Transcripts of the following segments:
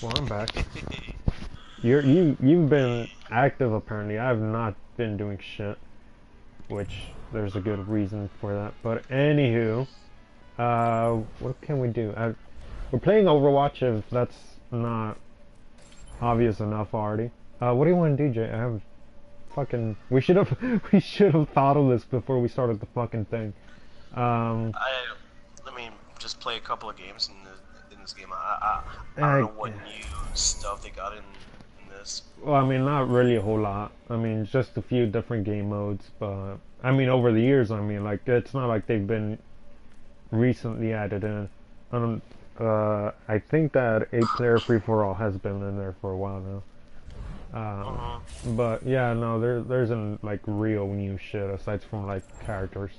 Well, I'm back. You're you you've been active apparently. I have not been doing shit, which there's a good reason for that. But anywho, uh, what can we do? I, we're playing Overwatch. If that's not obvious enough already. Uh, what do you want to do, Jay? I have fucking. We should have we should have thought of this before we started the fucking thing. Um, I, I mean, just play a couple of games in, the, in this game. I, I, I don't know what new stuff they got in, in this. Well, I mean, not really a whole lot. I mean, just a few different game modes, but I mean, over the years, I mean, like it's not like they've been recently added in. Um, uh, I think that eight-player free-for-all has been in there for a while now. Um, uh-huh. But yeah, no, there there isn't like real new shit aside from like characters.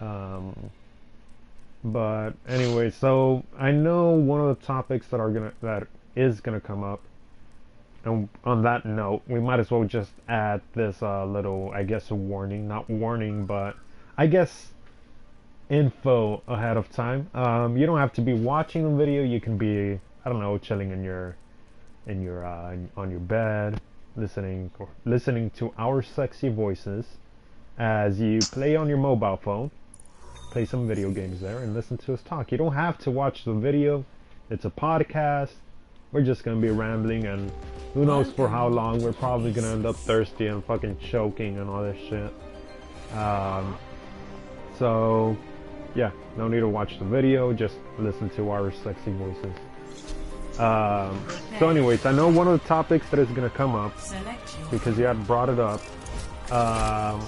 Um, but anyway, so I know one of the topics that are gonna that is gonna come up, and on that note, we might as well just add this uh, little, I guess, a warning, not warning, but I guess info ahead of time. Um, you don't have to be watching the video. You can be, I don't know, chilling in your, in your, uh, on your bed, listening, listening to our sexy voices as you play on your mobile phone play some video games there and listen to us talk. You don't have to watch the video. It's a podcast. We're just gonna be rambling and who knows for how long. We're probably gonna end up thirsty and fucking choking and all this shit. Um, so, yeah, no need to watch the video. Just listen to our sexy voices. Um, so anyways, I know one of the topics that is gonna come up because you had brought it up. Um,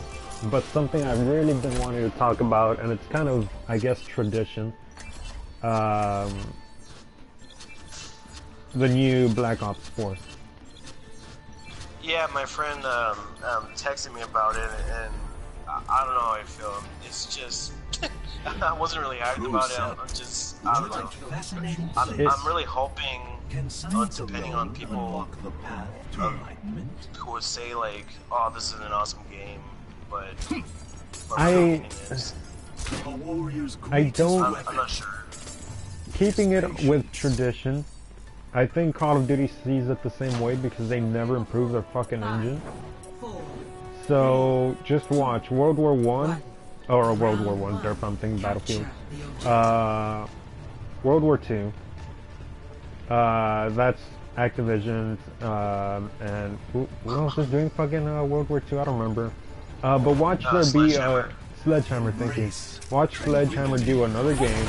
but something I've really been wanting to talk about, and it's kind of, I guess, tradition. Um, the new Black Ops 4. Yeah, my friend um, um, texted me about it, and I, I, don't know how I feel. It's just, I wasn't really hyped about it. I'm just, I don't know. I'm, I'm really hoping, uh, depending on people who would say like, "Oh, this is an awesome game," but I I don't. I'm, I'm, not sure. Keeping it with tradition, I think Call of Duty sees it the same way because they never improve their fucking engine. So just watch World War One, or World War One. Derp, I'm thinking Battlefield. Uh, World War Two. Uh, that's Activision, um, and who, who else is doing fucking uh, World War Two? I don't remember. Uh, but watch uh, there be a Sledgehammer. Thank you. Watch Sledgehammer do another game,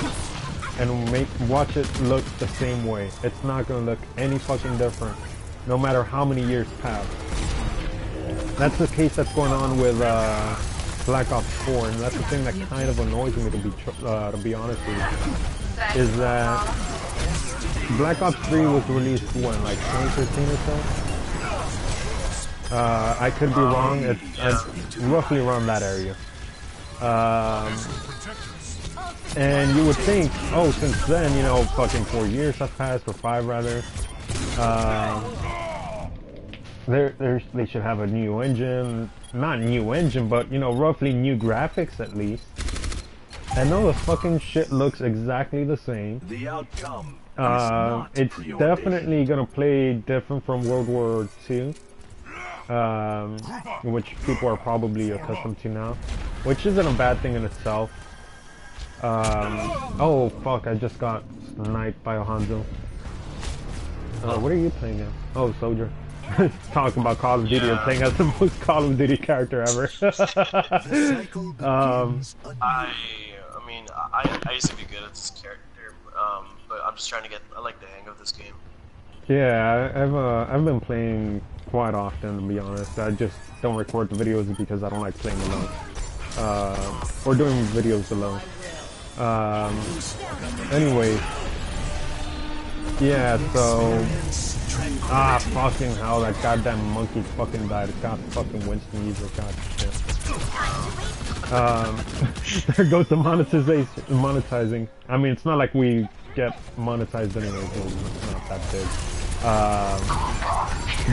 and make watch it look the same way. It's not gonna look any fucking different, no matter how many years pass. That's the case that's going on with uh, Black Ops 4, and that's the thing that kind of annoys me to be uh, to be honest with you, is that Black Ops 3 was released when like 2013 or so. Uh, I could be wrong. It's, it's, roughly around that area. Um, and you would think, oh, since then, you know, fucking four years have passed, or five rather. Um, there, they should have a new engine, not new engine, but you know, roughly new graphics at least. I know the fucking shit looks exactly the same. The outcome. Uh, it's definitely gonna play different from World War II um, which people are probably accustomed to now, which isn't a bad thing in itself. Um, oh fuck, I just got sniped by Hanzo. Uh, what are you playing now? Oh, Soldier. Talking about Call of Duty, yeah. you're playing as the most Call of Duty character ever. um, I, I mean, I, I used to be good at this character, um, but I'm just trying to get, I like the hang of this game. Yeah, I've uh, I've been playing quite often, to be honest. I just don't record the videos because I don't like playing alone. Uh, or doing videos alone. Um, anyway. Yeah, so... Ah, fucking hell, that goddamn monkey fucking died. God fucking Winston user, god shit. Um, there goes the monetization, monetizing. I mean, it's not like we get monetized anyway, it's not that big. Um,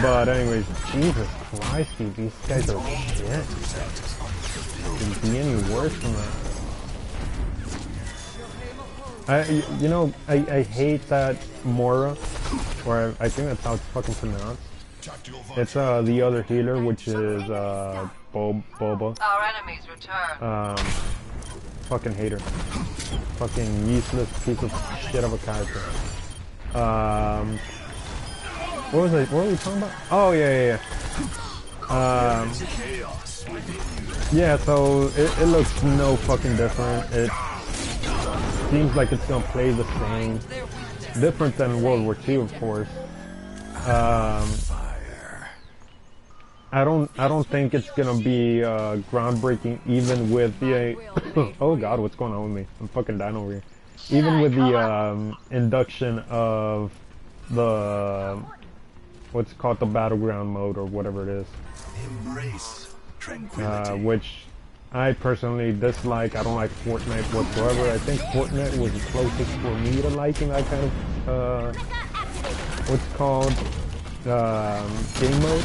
but anyways, Jesus Christ, dude, these guys are shit. Can be any worse than that. I, you know, I, I hate that Mora, or I, I think that's how it's fucking pronounced. It's uh the other healer, which is uh Bob Boba. Our enemies return. Um, fucking hater. Fucking useless piece of shit of a character. Um, what was I? What were we talking about? Oh yeah, yeah, yeah. Um, yeah. So it, it looks no fucking different. It seems like it's gonna play the same, different than World War II, of course. Um, I don't I don't think it's gonna be uh, groundbreaking even with the oh god what's going on with me I'm fucking dying over here even with the um, induction of the what's called the battleground mode or whatever it is. Embrace uh, which I personally dislike. I don't like Fortnite whatsoever. I think Fortnite was the closest for me to liking that kind of uh, what's called um, game mode.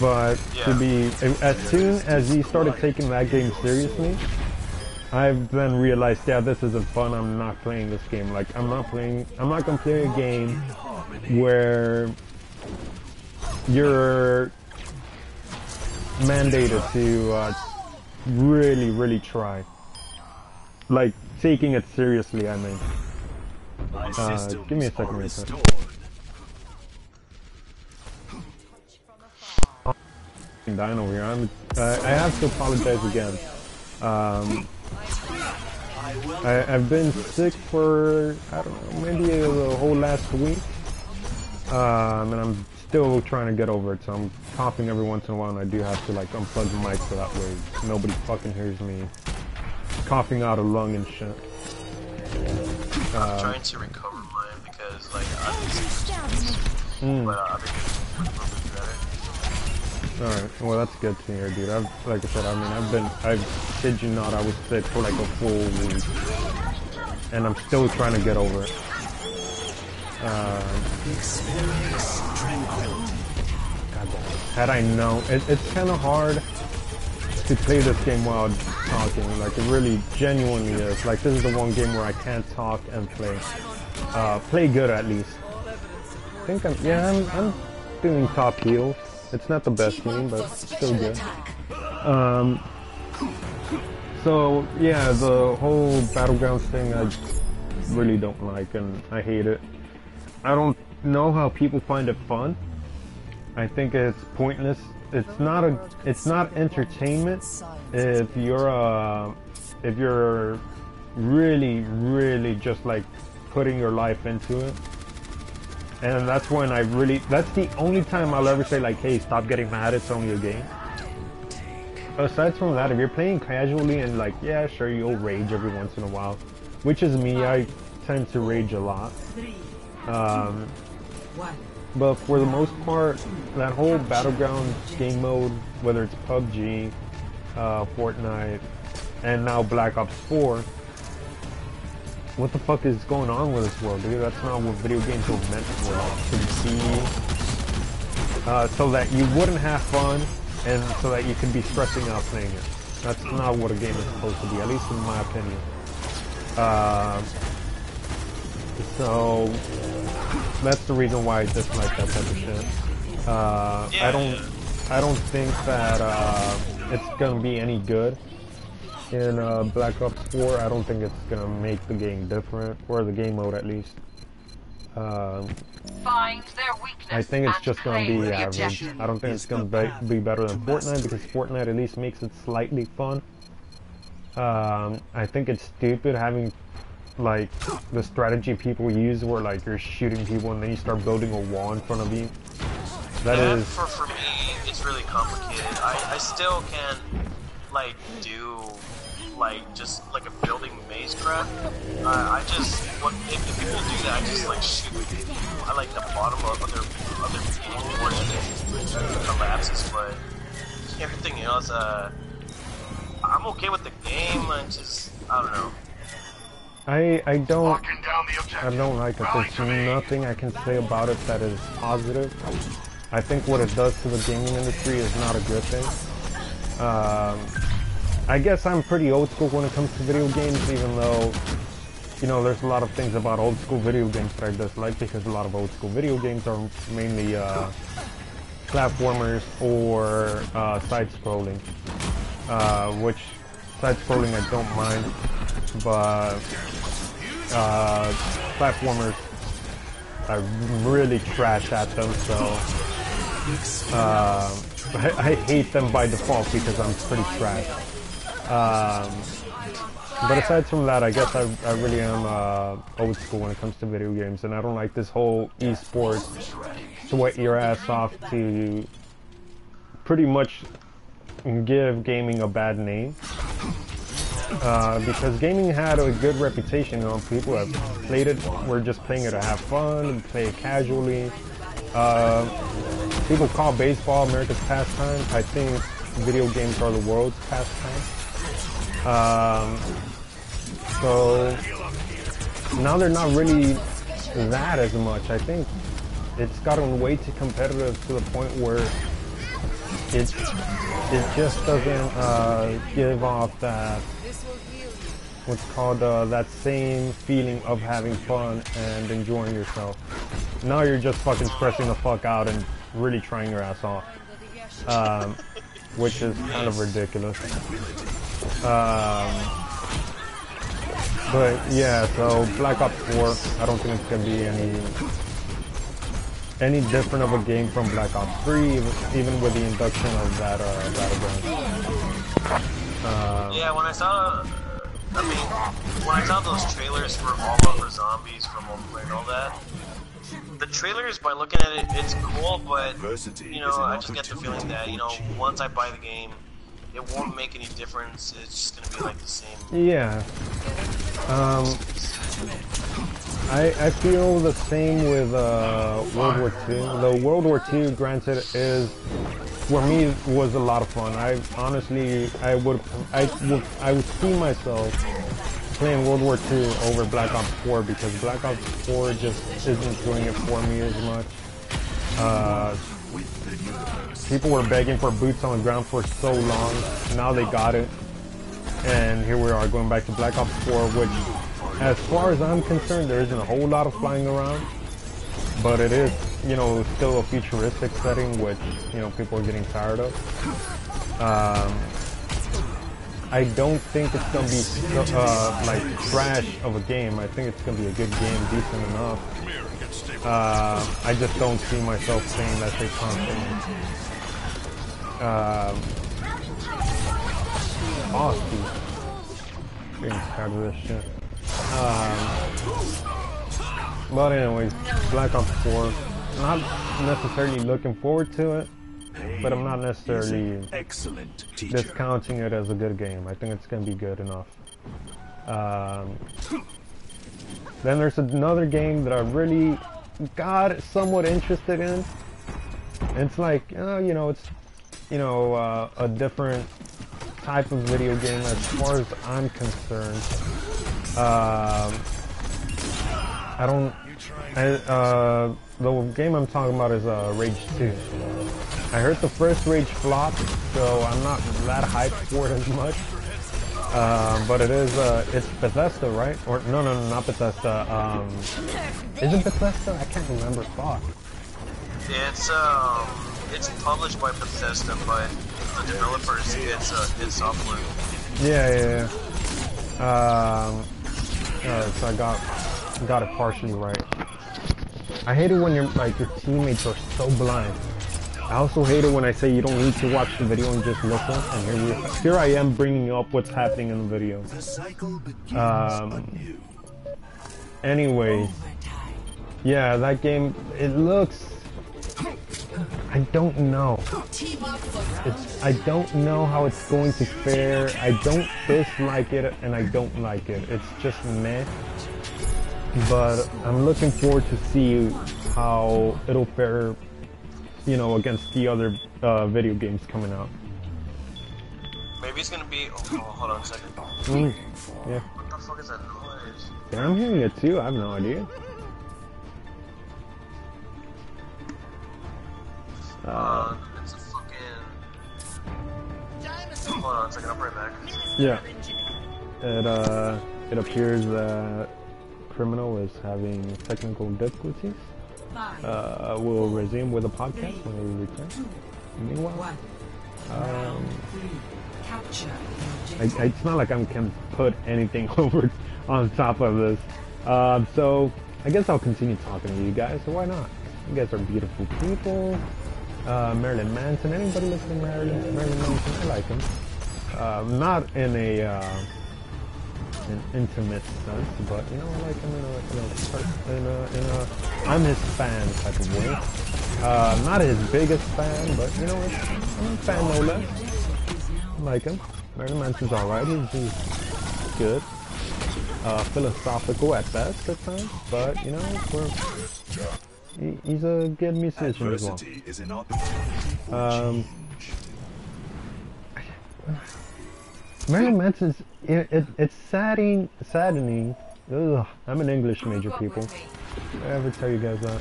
But to be as soon as he started taking that game seriously i've then realized yeah this isn't fun. I'm not playing this game. Like i'm not playing i'm not gonna play a game where you're mandated to uh, really really try like taking it seriously i mean uh, give me a second are real quick. restored. fucking dying over here. I'm, uh, I have to apologize again. Um, I, I've been sick for, I don't know, maybe a, the whole last week. Um, and I'm still trying to get over it, so I'm coughing every once in a while, and I do have to, like, unplug the mic so that way nobody fucking hears me coughing out a lung and shit. I'm trying to recover mine because like I've been Mm. but uh, I've been a little bit better. Alright, well that's good to hear, dude. I've, like I said, I mean, I've been, I kid you not, I was sick for like a full week. And I'm still trying to get over it. Uh, Experience tranquility. God. Had I known, it, it's kind of hard to play this game while talking. Like, it really genuinely is. Like, this is the one game where I can't talk and play. Uh, play good at least. I think I'm, yeah, I'm, I'm doing top heal. It's not the best team, but still good. Um, so yeah, the whole battlegrounds thing I really don't like, and I hate it. I don't know how people find it fun. I think it's pointless. It's not a. It's not entertainment. If you're a, if you're really, really just like putting your life into it, and that's when I really. That's the only time I'll ever say like, "Hey, stop getting mad. It's only a game." Aside from that, if you're playing casually and like, yeah, sure, you'll rage every once in a while, which is me. I tend to rage a lot. Um, but for the most part, that whole battleground game mode, whether it's PUBG, uh, Fortnite, and now Black Ops 4, what the fuck is going on with this world, dude? That's not what video games were meant for. Like, to be, uh, so that you wouldn't have fun, and so that you could be stressing out playing it. That's not what a game is supposed to be, at least in my opinion. Um, so that's the reason why I dislike that type of shit. Uh, I don't, I don't think that uh, it's gonna be any good in uh, Black Ops 4. I don't think it's gonna make the game different, or the game mode at least. Um, Find their weakness. I think it's just gonna be average. I don't think it's gonna be, be better than Fortnite because Fortnite at least makes it slightly fun. Um, I think it's stupid having like the strategy people use where like you're shooting people and then you start building a wall in front of you. That yeah, is for, for me, it's really complicated. I, I still can't, like, do, like, just, like, a building maze craft. Uh, I just, what, if, if people do that, I just, like, shoot, I like the bottom of other of their beginning portion and collapses, but everything else, uh, I'm okay with the game, I just, I don't know. I I don't Locking down the objective. I don't like it. There's nothing I can say about it that is positive. I think what it does to the gaming industry is not a good thing. Um, I guess I'm pretty old school when it comes to video games, even though you know, there's a lot of things about old school video games that I dislike because a lot of old school video games are mainly uh, platformers or uh, side-scrolling. Uh, which side-scrolling I don't mind, but uh, platformers I really trash at them. So uh, I, I hate them by default because I'm pretty trash. Um, but aside from that, I guess I, I really am uh, old school when it comes to video games, and I don't like this whole esports sweat your ass off to pretty much give gaming a bad name. Uh, because gaming had a good reputation, you know, people have played it, were just playing it to have fun, and play it casually. Uh, people call baseball America's pastime. I think video games are the world's pastime. Um, so now they're not really that as much. I think it's gotten way too competitive to the point where it it just doesn't uh, give off that what's called uh, that same feeling of having fun and enjoying yourself. Now you're just fucking stressing the fuck out and really trying your ass off, um, which is kind of ridiculous. Um, but yeah, so Black Ops 4, I don't think it's gonna be any any different of a game from Black Ops 3, even, with the induction of that uh, battleground. Uh, Yeah, when I saw, I mean, when I saw those trailers for All Over Zombies for multiplayer and all that, the trailers, by looking at it, it's cool, but you know, I just get the feeling that you know, once I buy the game, it won't make any difference. It's just gonna be like the same. Yeah. Um, I I feel the same with uh, World War II. Though World War II, granted, is for me was a lot of fun. I honestly I would I would I would see myself playing World War II over Black Ops 4 because Black Ops 4 just isn't doing it for me as much. Uh, people were begging for boots on the ground for so long. Now they got it. And here we are going back to Black Ops 4, which, as far as I'm concerned, there isn't a whole lot of flying around. But it is, you know, still a futuristic setting, which, you know, people are getting tired of. Um, I don't think it's gonna be uh, like trash of a game. I think it's gonna be a good game, decent enough. Uh, I just don't see myself playing that shit constantly. Um, oh, Getting tired of this shit. Um, but anyways, Black Ops 4. Not necessarily looking forward to it, but I'm not necessarily Excellent teacher. discounting it as a good game. I think it's gonna be good enough. Um, then there's another game that I really got somewhat interested in. It's like, uh, you know, it's, you know, uh, a different type of video game as far as I'm concerned. Um, I don't, I, uh, the game I'm talking about is uh, Rage 2. I heard the first Rage flop, so I'm not that hyped for it as much. Um, but it is, uh, it's Bethesda, right? Or, no, no, no, not Bethesda. Um, is it Bethesda? I can't remember. Fuck. It's um, it's published by Bethesda, but the developers it's uh, it's. Yeah, yeah, yeah. Um, uh, so I got, got it partially right. I hate it when your like your teammates are so blind. I also hate it when I say you don't need to watch the video and just listen. And here, we, here I am bringing up what's happening in the video. Um, anew. Anyways, yeah, that game it looks. I don't know. It's I don't know how it's going to fare. I don't dislike it and I don't like it. It's just meh. But I'm looking forward to see how it'll fare, you know, against the other uh, video games coming out. Maybe it's gonna be. Oh, oh, hold on a second. Mm, yeah, What the fuck is that noise? yeah, I'm hearing it too. I have no idea. Uh, it's a fucking. Hold on a second. I'll bring it back. Yeah. It uh, it appears that Criminal is having technical difficulties. Uh, we'll resume with the podcast when we return. Meanwhile, um, I, it's not like I can put anything over on top of this. Um, so I guess I'll continue talking to you guys. So why not? You guys are beautiful people. Uh, Marilyn Manson. Anybody listening to Marilyn, Marilyn Manson? I like him. Uh, not in a uh, an intimate sense, but you know, I like him in a in a in a, in a I'm his fan type of way. Uh, not his biggest fan, but you know, I'm a fan no less. I like him. Marilyn Manson's alright. He's, he's good. Uh, philosophical at best at times, but you know, we're, he, he's a good musician as well. Is an op- Um, Marilyn Manson's it, it, it's saddening, saddening. Ugh, I'm an English major, people. Did I ever tell you guys that?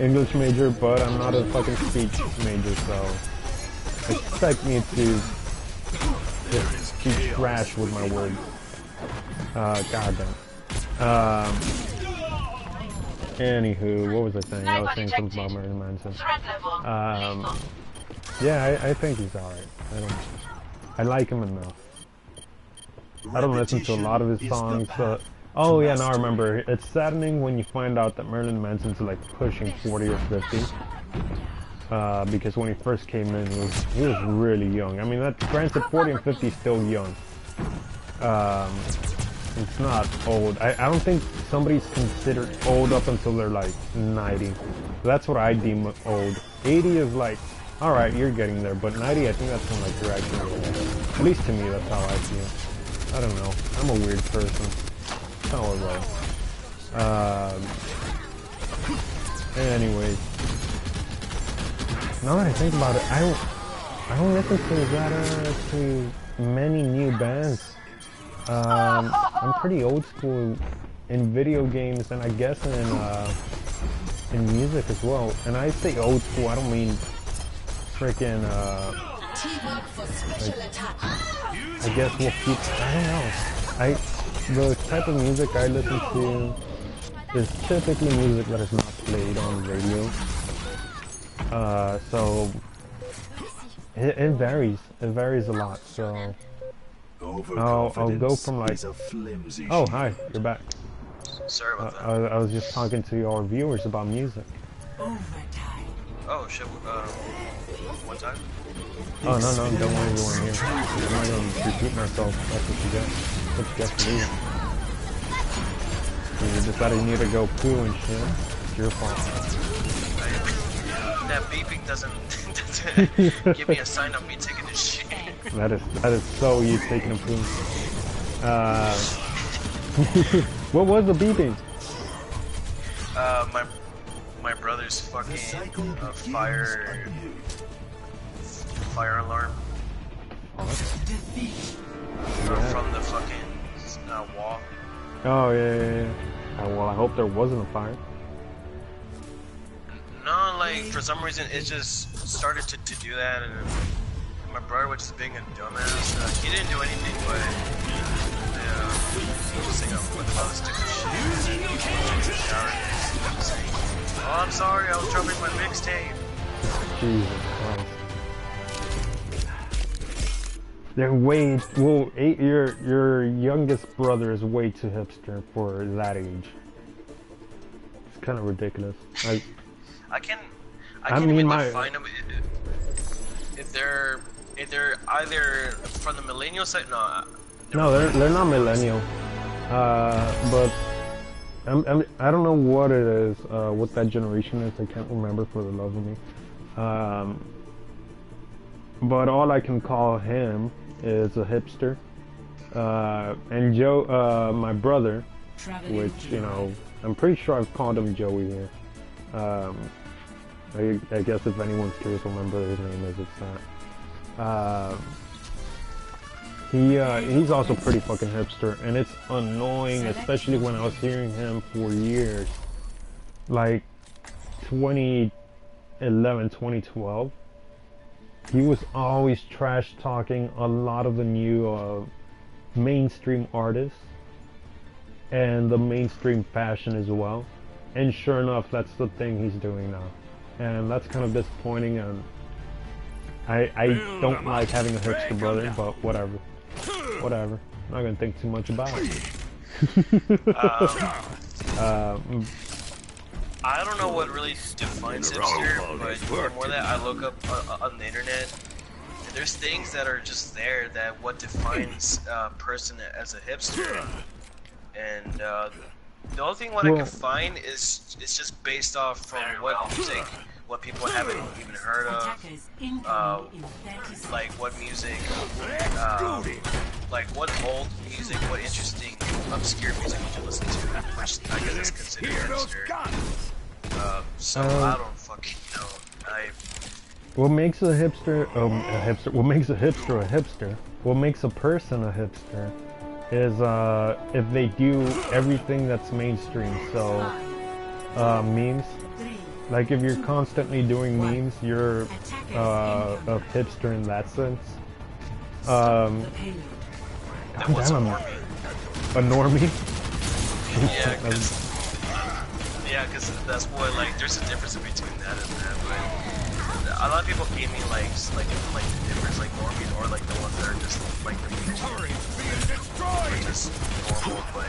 English major, but I'm not a fucking speech major, so expect me to just be trash with my words. Uh, goddamn. Um, anywho, what was I saying? I was saying something about. Threat level. Um, yeah, I, I think he's alright. I don't. I like him enough. I don't listen to a lot of his songs, but oh yeah, now I remember. It's saddening when you find out that Marilyn Manson's like pushing 40 or 50. Uh, because when he first came in, he was he was really young. I mean, that granted, 40 and 50 is still young. Um, it's not old. I, I don't think somebody's considered old up until they're like 90. That's what I deem old. 80 is like, all right, you're getting there, but 90, I think that's when like you're actually. At least to me, that's how I feel. I don't know. I'm a weird person. Way. Um. Anyways, now that I think about it, I don't, I don't listen to that uh, to many new bands. Um, I'm pretty old school in video games, and I guess in uh, in music as well. And I say old school, I don't mean freaking. Uh, I guess we'll keep. I don't know. I the type of music I listen to is typically music that is not played on radio. Uh, so it, it varies. It varies a lot. So I'll, I'll go from like. a flimsy Oh shield. hi, you're back. Sorry Uh, that. I, I was just talking to our viewers about music. oh shit. Uh, one time. Oh no no, don't worry, you weren't here. I'm not gonna repeat myself. That's what you get. What you get for leaving. You decided you need to go poo and shit. It's your fault. That beeping doesn't doesn't give me a sign of me taking a shit. That is that is so you taking a poo. Uh, what was the beeping? Uh, my my brother's fucking uh, fire fire alarm Oh, from, from the fucking uh, wall. Oh yeah yeah yeah. Uh, well, I hope there wasn't a fire. No, like for some reason it just started to, to do that, and my brother was just being a dumbass. Uh, he didn't do anything, but yeah, he just like with all this stupid shit. And then he came to the shower and saying, "Oh, I'm sorry, I was dropping my mixtape." Jesus Christ. They're way well. Eight, your your youngest brother is way too hipster for that age. It's kind of ridiculous. I, I can, I I can't mean, even my- define them. If they're, they're either from the millennial side, no. no, they're they're not millennial. Uh, but I'm, I'm, I don't know what it is. Uh, what that generation is. I can't remember for the love of me. Um, but all I can call him is a hipster. Uh, and Joe, uh, my brother, which you know, I'm pretty sure I've called him Joey here. Um, I, I guess if anyone's curious, remember his name is it's that. Um, he uh, he's also pretty fucking hipster, and it's annoying, especially when I was hearing him for years, like 2011, 2012. He was always trash talking a lot of the new uh, mainstream artists and the mainstream fashion as well. And sure enough, that's the thing he's doing now, and that's kind of disappointing. And I I don't like having a hipster brother, but whatever, whatever. I'm not gonna think too much about it. um, I don't know what really defines hipster, but the more that I look up on, on the internet, there's things that are just there that what defines a person as a hipster. And uh, the only thing what I can find is it's just based off from what music, what people haven't even heard of, uh, in 30 seconds. like what music, um, like what old music, what interesting obscure music would you listen to, which I guess is considered hipster. Uh, so Um, I don't fucking know. I What makes a hipster um, a hipster? What makes a hipster a hipster? What makes a person a hipster is uh, if they do everything that's mainstream. So uh, memes, Three, like if you're constantly doing memes, you're uh, a hipster in that sense. Um, the payload. that was a damn, normie. a normie. Yeah, because yeah, 'cause that's what like. There's a difference between that and that. But a lot of people gave me like s- like like the difference like normies or like the ones that are just like the are just normal, but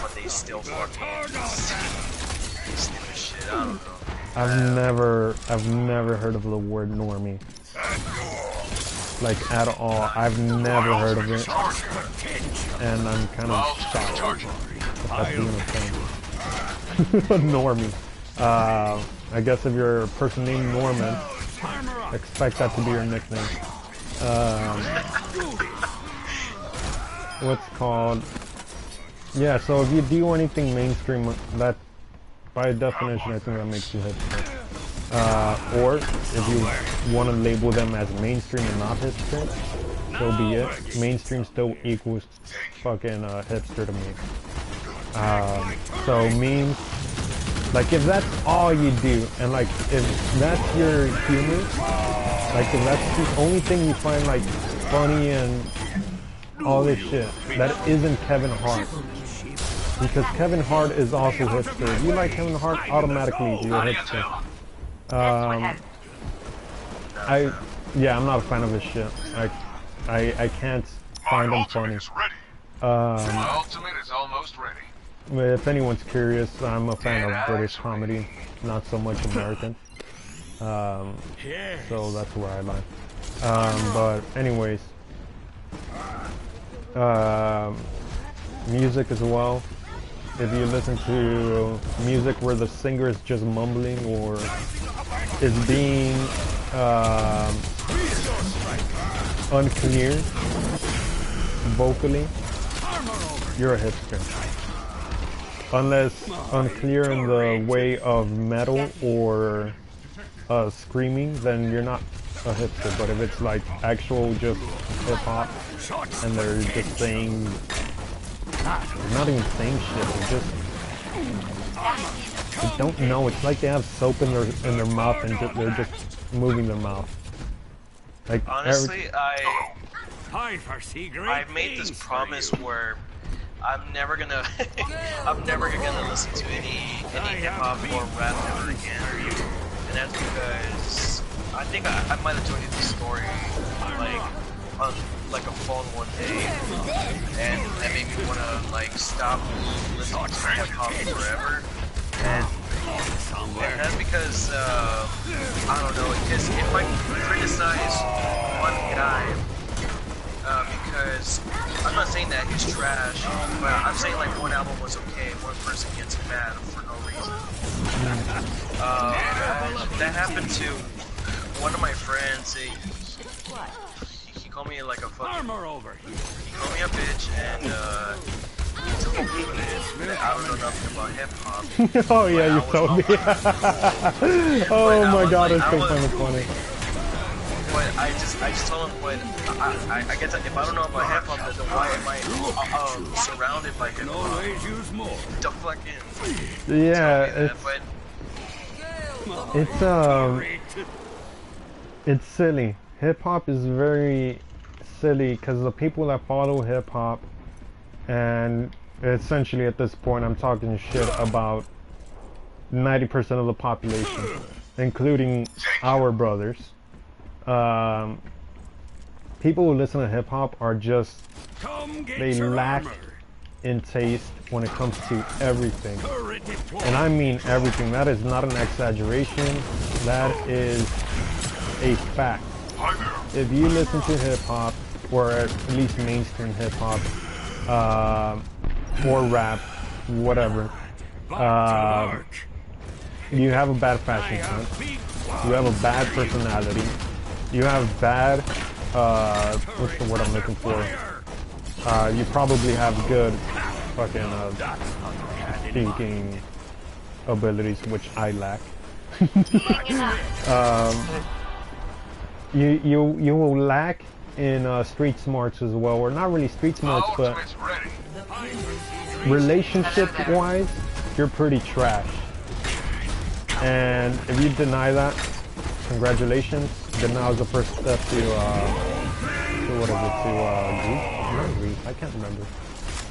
but they still fucking stupid shit. I don't know. I've never, I've never heard of the word normie. Like at all. I've never heard of it, and I'm kind of shocked. if That's even a thing. normie. Uh, I guess if you're a person named Norman, expect that to be your nickname. Um, what's called? Yeah. So if you do anything mainstream, that by definition, I think that makes you hipster. Uh, or if you want to label them as mainstream and not hipster, so be it. Mainstream still equals fucking uh, hipster to me. Um, so memes, like if that's all you do, and like if that's your humor, like if that's the only thing you find like funny and all this shit, that isn't Kevin Hart. Because Kevin Hart is also hipster. If you like Kevin Hart, automatically you're a hipster. Um, I, yeah, I'm not a fan of his shit. I, I, I can't find him funny. is ready. Um, My ultimate is almost ready. if anyone's curious, I'm a fan of British comedy, not so much American. Um, so that's where I lie. Um, but anyways, um, music as well. If you listen to music where the singer is just mumbling or is being um, unclear vocally, you're a hipster. Unless unclear in the way of metal or uh, screaming, then you're not a hipster. But if it's like actual just hip hop and they're just saying, not even saying shit, they're just they don't know. It's like they have soap in their in their mouth and ju- they're just moving their mouth. Like Honestly, I Time for I made this promise where I'm never gonna I'm never gonna listen to any any hip hop or rap ever again. And that's because I think I, I might have told you the story like on like a phone one day and that made me wanna like stop listening to hip hop forever. And and that's because uh, I don't know, because if I criticize one guy uh, because I'm not saying that he's trash, but I'm saying like one album was okay, one person gets mad for no reason. Uh, that happened to one of my friends. He called me like a fucking, Armor over here. he called me a bitch, and uh, he told me that I don't know nothing about hip hop. oh yeah, you told me. Oh I my god, like- it's I so was- kind of funny. But I just, I just told him, but I, I, I guess if I don't know about hip hop, then why am I uh, um, surrounded by hip hop? Always use more. The fucking Yeah, that, it's but it's um it's silly. Hip hop is very silly because the people that follow hip hop and essentially at this point I'm talking shit about 90% of the population, including our brothers. Um, people who listen to hip hop are just they lack armor. in taste when it comes to everything. And I mean everything. That is not an exaggeration. That is a fact. If you listen to hip hop, or at least mainstream hip hop, um or rap, whatever, uh, you have a bad fashion sense. You have a bad personality. You have bad, uh, what's the word I'm looking for? Uh, you probably have good fucking uh, thinking abilities, which I lack. um, you you you will lack in uh, street smarts as well, or not really street smarts, but relationship wise, you're pretty trash. And if you deny that, congratulations. Then now's the first step to, uh, to what is it, to, uh, grief? Not grief, I can't remember.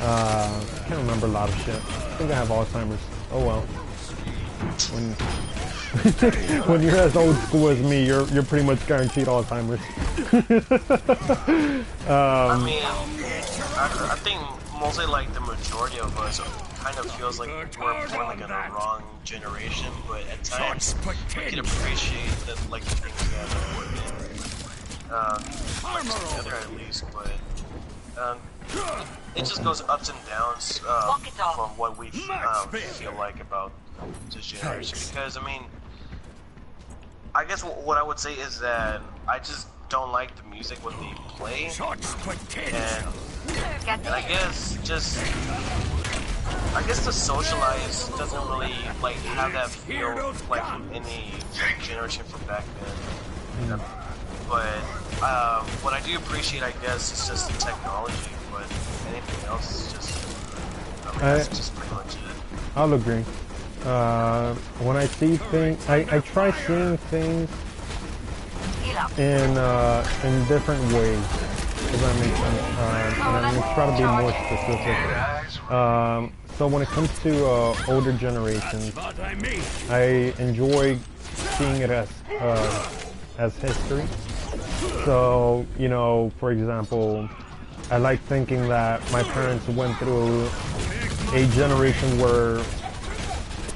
Uh, I can't remember a lot of shit. I think I have Alzheimer's. Oh well. When, when you're as old school as me, you're, you're pretty much guaranteed Alzheimer's. I mean, I, I think mostly like the majority of us kind of feels like we're born like in the wrong generation, but at times we can appreciate that like the things that are um, like together at least. But um, it just goes ups and downs uh, from what we um, feel like about this generation. Because I mean, I guess what I would say is that I just don't like the music what they play, Shots potential. and and I guess just I guess the socialize doesn't really like have that feel like any generation from back then. You know? But um, what I do appreciate, I guess, is just the technology. But anything else is just, I mean, I- that's just pretty much it. I'll agree. Uh, when I see things, I, I try seeing things in uh, in different ways. If that makes sense. Um, and I'm gonna try to be more specific. Um, so when it comes to uh, older generations, I. I enjoy seeing it as uh, as history. So you know, for example, I like thinking that my parents went through a generation where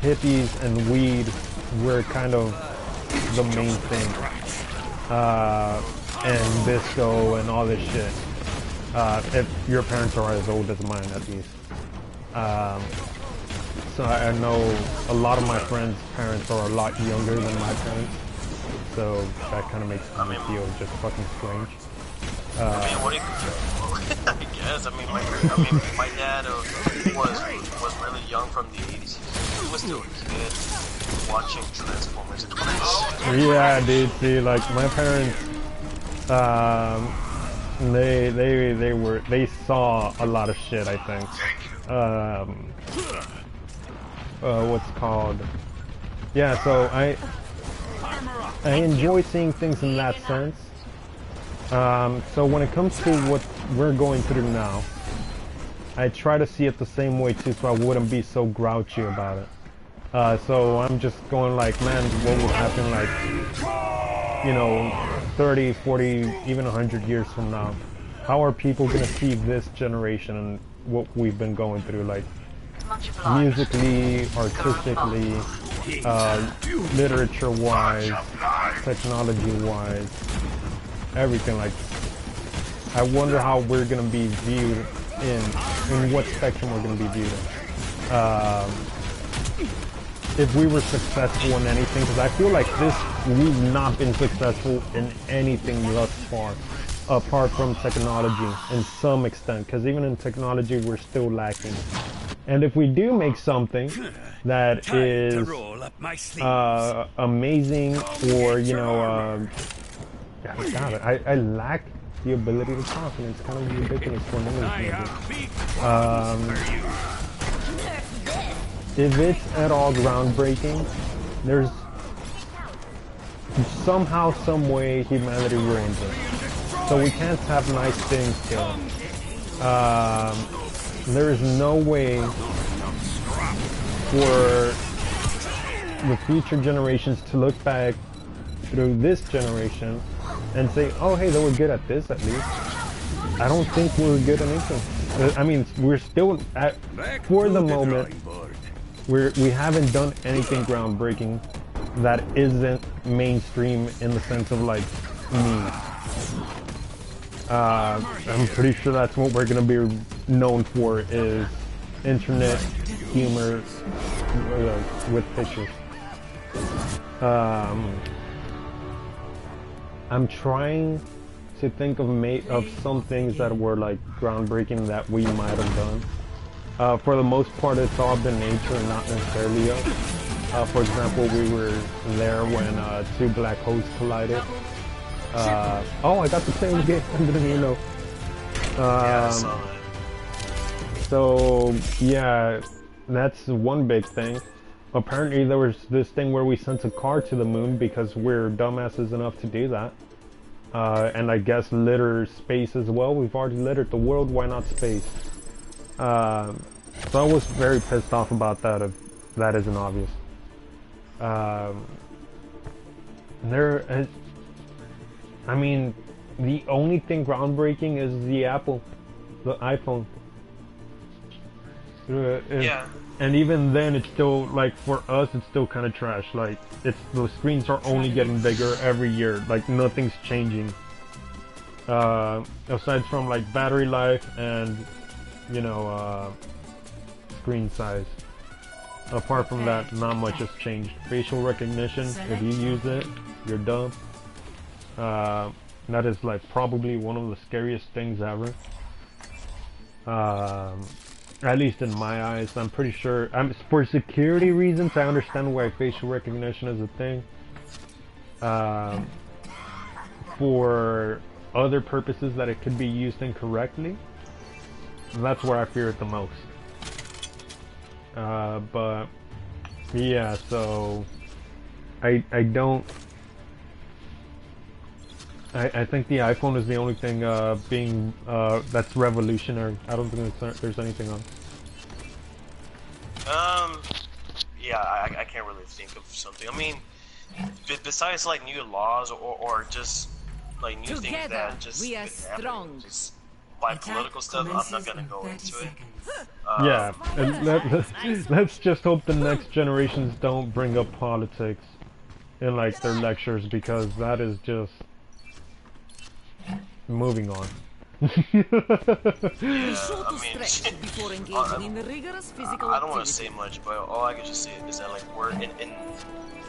hippies and weed were kind of the main thing, uh, and disco and all this shit. Uh, if your parents are as old as mine, at least. Um, so I know a lot of my friends' parents are a lot younger than my parents, so that kind of makes me feel just fucking strange. I mean, what do you? I guess. I mean, my, I mean, my dad uh, was was really young from the '80s. He was still kid watching Transformers and all that. Yeah, dude. See, like my parents, um, they they they were they saw a lot of shit. I think. Um, uh, what's called? Yeah. So I I enjoy seeing things in that sense. Um, so when it comes to what we're going through now, I try to see it the same way too, so I wouldn't be so grouchy about it. Uh, so I'm just going like, man, what will happen like, you know, 30, 40, even 100 years from now? How are people gonna see this generation and what we've been going through, like musically, artistically, uh, literature-wise, technology-wise, everything like I wonder how we're gonna be viewed in in what spectrum we're gonna be viewed in. Um, if we were successful in anything, because I feel like this we've not been successful in anything thus far, apart from technology in some extent. Because even in technology, we're still lacking. And if we do make something that Time is roll up my sleeves. uh, amazing or you know uh, God, God, I, I lack the ability to talk and it's kind of ridiculous for an English I major. have Um. If it's at all groundbreaking, there's somehow, some way humanity ruins it. So we can't have nice things still. Um, there is no way for the future generations to look back through this generation and say, oh hey, they were good at this at least. I don't think we're good at anything. Uh, I mean, we're still at, for the moment. We're, we haven't done anything groundbreaking that isn't mainstream in the sense of like me. Uh, I'm pretty sure that's what we're gonna be known for is internet humor uh, with pictures. Um, I'm trying to think of ma- of some things that were like groundbreaking that we might have done. Uh, for the most part, it's all been nature and not necessarily us. Uh, for example, we were there when uh, two black holes collided. Uh, oh, I got the same game. I didn't even know. Um, so yeah, that's one big thing. Apparently there was this thing where we sent a car to the moon because we're dumbasses enough to do that. Uh, and I guess litter space as well. We've already littered the world, why not space? Um, so I was very pissed off about that if that isn't obvious. Um, there, uh, I mean, the only thing groundbreaking is the Apple, the iPhone. Uh, if- Yeah. and even then, it's still like for us, it's still kind of trash. Like it's the screens are only getting bigger every year. Like nothing's changing. Uh, aside from like battery life and you know uh, screen size. Apart from that, not much has changed. Facial recognition, if you use it, you're dumb. Uh, that is like probably one of the scariest things ever. Um, at least in my eyes, I'm pretty sure. I'm for security reasons. I understand why facial recognition is a thing. Um, for other purposes that it could be used incorrectly, that's where I fear it the most. Uh, but yeah, so I I don't. I, I think the iPhone is the only thing uh, being uh, that's revolutionary. I don't think there's, there's anything else. Um, yeah, I, I can't really think of something. I mean, b- besides like new laws or, or just like new things that just we are been happening, strong. Just by political stuff, I'm not gonna go into it. Uh, yeah, and let, let's just hope the next generations don't bring up politics in like their lectures because that is just moving on. Yeah, I mean, stretch before engaging I- rigorous physical I don't want to say much, but all I can just say is that like we're in, in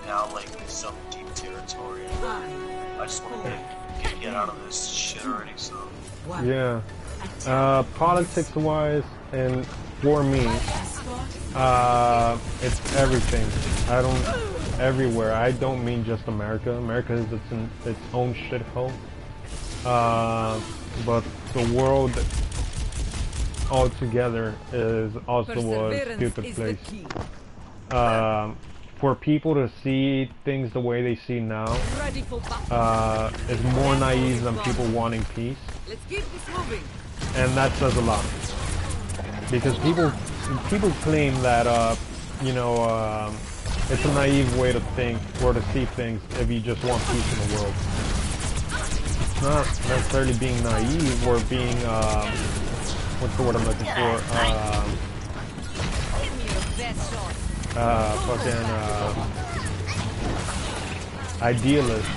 now like some deep territory. I just want to get, get get out of this shit already. So Yeah. Uh, politics wise, and for me, uh, it's everything. I don't, everywhere. I don't mean just America. America is its, its own shithole. Uh, but the world altogether is also a stupid place. Um, for people to see things the way they see now, uh, is more naive than people wanting peace. Let's keep this moving. and that says a lot because people people claim that uh, you know um, it's a naive way to think or to see things if you just want peace in the world. It's not necessarily being naive or being um, what's the word I'm looking for? Uh, fucking uh, idealist.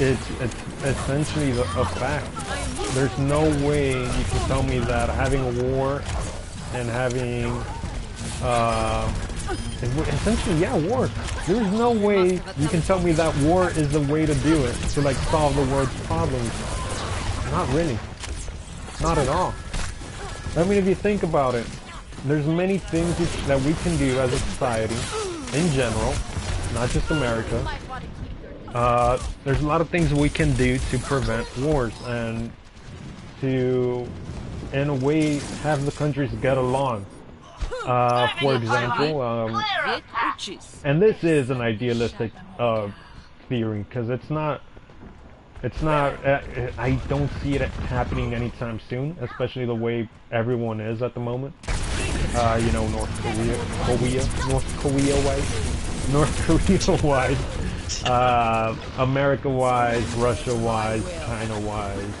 It's it's essentially the, a fact. There's no way you can tell me that having a war and having uh, essentially yeah war. There's no way you can tell me that war is the way to do it to like solve the world's problems. Not really. Not at all. I mean, if you think about it, there's many things that we can do as a society, in general, not just America. Uh, there's a lot of things we can do to prevent wars and to, in a way, have the countries get along. Uh, for example, um, and this is an idealistic uh, theory because it's not it's not. Uh, I don't see it happening anytime soon, especially the way everyone is at the moment. Uh, you know, North Korea, Korea, North Korea wise, North Korea wise, uh, America wise, Russia wise, China wise.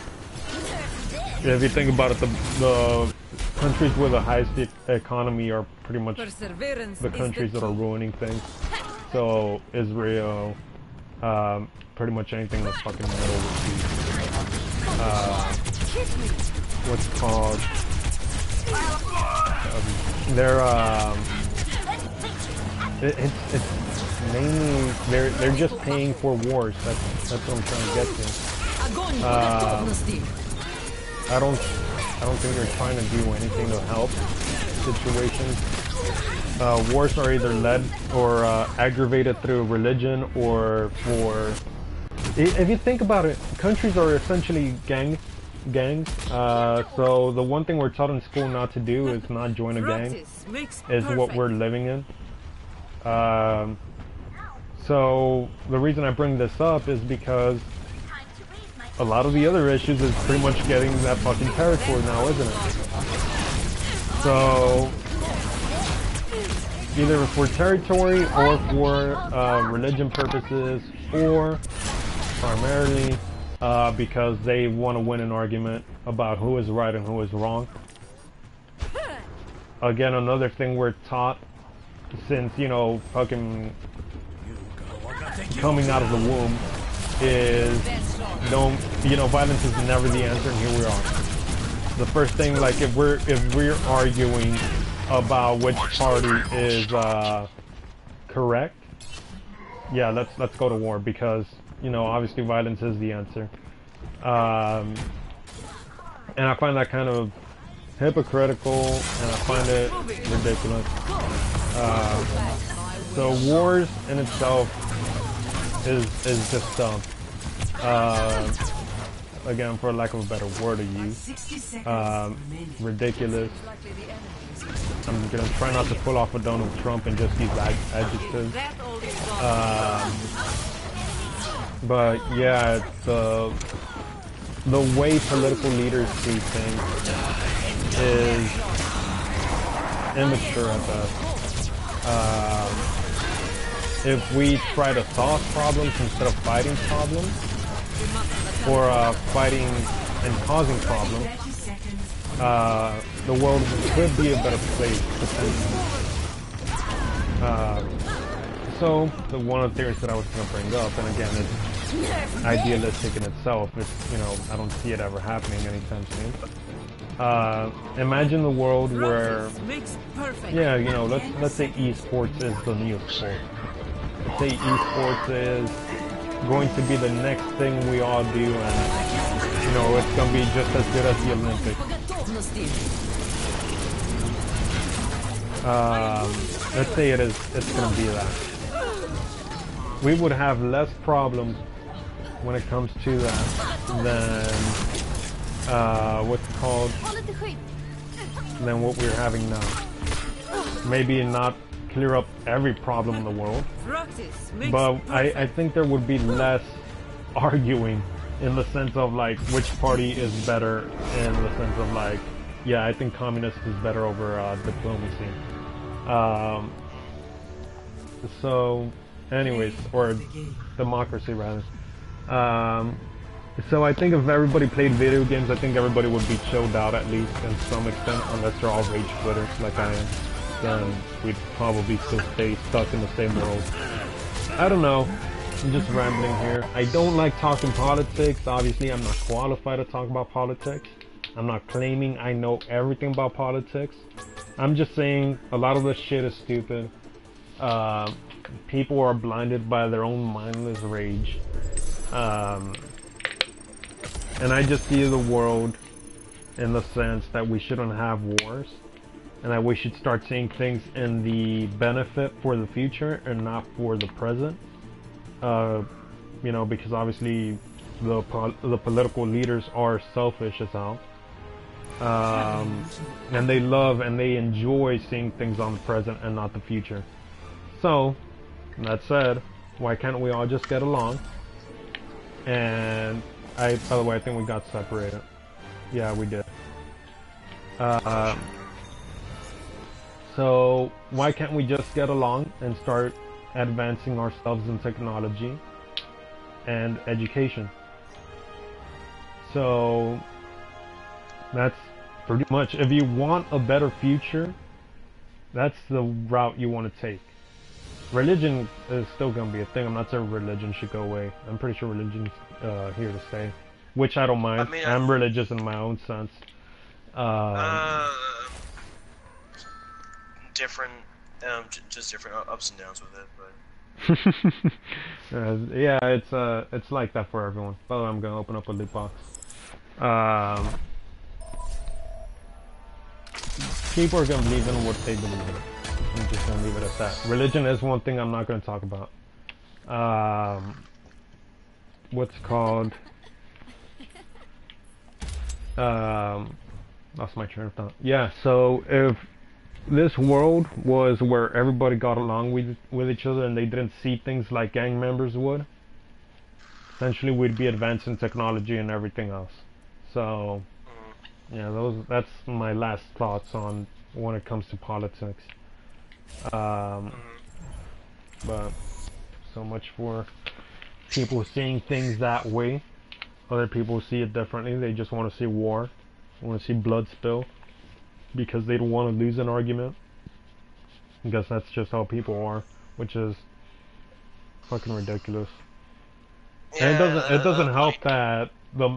If you think about it, the, the countries with the highest e- economy are pretty much the countries the that are ruining things. So Israel, um, pretty much anything that's fucking in the middle would be uh, what's called. Um, they're um, it, it, it's mainly they're they're just paying for wars. That's that's what I'm trying to get to. Um, I don't I don't think they're trying to do anything to help situations. Uh, wars are either led or uh, aggravated through religion or for. If you think about it, countries are essentially gang gangs. Uh, so the one thing we're taught in school not to do is not join a gang is what we're living in. Um, so the reason I bring this up is because a lot of the other issues is pretty much getting that fucking territory now, isn't it? So either for territory or for uh, religion purposes or primarily uh, because they want to win an argument about who is right and who is wrong. Again, another thing we're taught since, you know, fucking coming out of the womb is don't, you know, violence is never the answer and here we are. The first thing, like if we're, if we're arguing about which party is, uh, correct, yeah, let's, let's go to war because, you know, obviously violence is the answer. Um, and I find that kind of hypocritical and I find it ridiculous. Uh, so wars in itself is is just dumb. Uh, again, for lack of a better word to use, um, ridiculous. I'm gonna try not to pull off a Donald Trump and just use ad- adjectives. Um, but yeah, the the way political leaders see things is immature at best. Um, if we try to solve problems instead of fighting problems, or uh, fighting and causing problems, uh, the world could be a better place potentially. Uh, also the one of the theories that I was going to bring up, and again, it's idealistic in itself. It's you know I don't see it ever happening anytime soon. Uh, imagine the world where yeah, you know, let's let's say esports is the new sport. Let's say esports is going to be the next thing we all do, and you know it's going to be just as good as the Olympics. Um, let's say it is. It's gonna be that we would have less problems when it comes to that than uh, what's called? Than what we're having now. Maybe not clear up every problem in the world but I. I think there would be less arguing in the sense of like which party is better in the sense of like yeah I think communist is better over uh, diplomacy. Um, so anyways or democracy rather um, so I think if everybody played video games I think everybody would be chilled out at least in some extent unless they're all rage quitters like I am then we'd probably still stay stuck in the same world I don't know. I'm just rambling here. I don't like talking politics. Obviously, I'm not qualified to talk about politics. I'm not claiming I know everything about politics. I'm just saying a lot of this shit is stupid. Uh, people are blinded by their own mindless rage. Um, and I just see the world in the sense that we shouldn't have wars and that we should start seeing things in the benefit for the future and not for the present. Uh, you know, because obviously the pol- the political leaders are selfish as hell, um, and they love and they enjoy seeing things on the present and not the future. So, that said, why can't we all just get along and I. By the way, I think we got separated. Yeah, we did. Uh, so why can't we just get along and start advancing ourselves in technology and education? So that's pretty much. If you want a better future, that's the route you want to take. Religion is still going to be a thing. I'm not saying religion should go away. I'm pretty sure religion's uh, here to stay, which I don't mind. I mean, I'm I- religious in my own sense. Um, Uh, different, um, j- just different ups and downs with it, but Uh, yeah, it's uh, it's like that for everyone. By the way, I'm gonna open up a loot box. Um, people are gonna believe in what they believe in. I'm just gonna leave it at that. Religion is one thing I'm not gonna talk about. Um, what's called? Um, lost my train of thought. Yeah, so if this world was where everybody got along with with each other and they didn't see things like gang members would, essentially we'd be advancing technology and everything else. So, yeah, those that's my last thoughts on when it comes to politics. Um, but so much for people seeing things that way. Other people see it differently. They just want to see war, want to see blood spill because they don't want to lose an argument. I guess that's just how people are, which is fucking ridiculous. and it doesn't it doesn't uh, help that the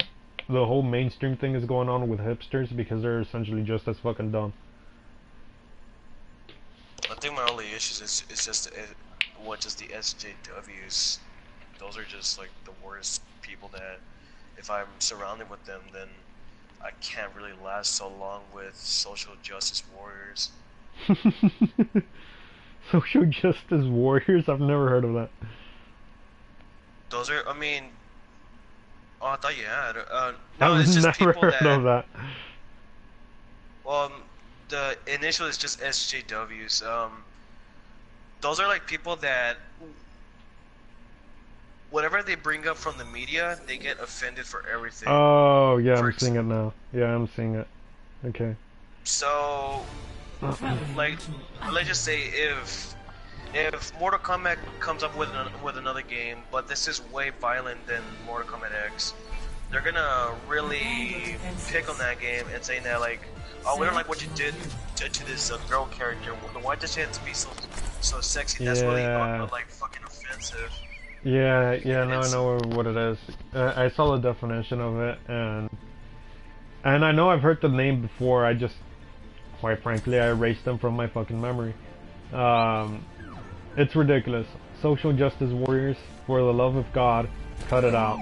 the whole mainstream thing is going on with hipsters because they're essentially just as fucking dumb. I think my only issue is is just uh, what just the SJWs. Those are just like the worst people that if I'm surrounded with them, then I can't really last so long with social justice warriors. Social justice warriors? I've never heard of that. Those are, I mean, oh, I thought you had. Uh, no, I've it's just never people heard that. of that. Well, um, the initial is just SJWs. Um, those are like people that whatever they bring up from the media, they get offended for everything. Oh yeah, I'm ex- seeing it now. Yeah, I'm seeing it. Okay. So, like, let's just say if if Mortal Kombat comes up with an, with another game, but this is way violent than Mortal Kombat X, they're gonna really pick on that game and saying that like, oh, we don't like what you did to, to this uh, girl character. Why does she have to be so so sexy? That's really Yeah. uh, like fucking offensive. Yeah, yeah, now I know what it is. Uh, I saw the definition of it, and and I know I've heard the name before. I just, quite frankly, I erased them from my fucking memory. Um, it's ridiculous. Social justice warriors, for the love of God, cut it out.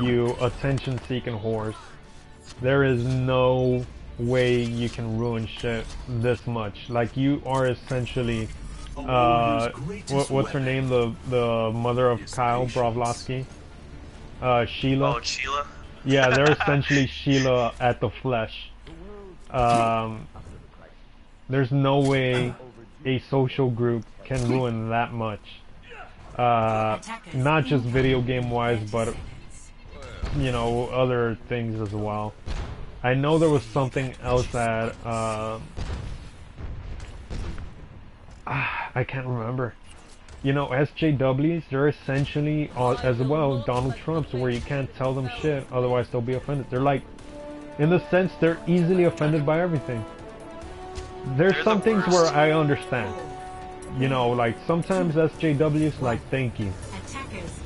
You attention-seeking whores. There is no way you can ruin shit this much. Like you are essentially uh, what, what's her name? The the mother of Kyle Broflovski, uh, Sheila. Oh, Sheila. Yeah, they're essentially Sheila at the flesh. Um, there's no way a social group can ruin that much. Uh, not just video game wise, but you know other things as well. I know there was something else that uh, ah, I can't remember. You know, SJWs, they're essentially uh, as well Donald Trumps, where you can't tell them shit, otherwise they'll be offended. They're like, in the sense, they're easily offended by everything. There's They're some the things where I understand. You know, like sometimes SJWs like thank you,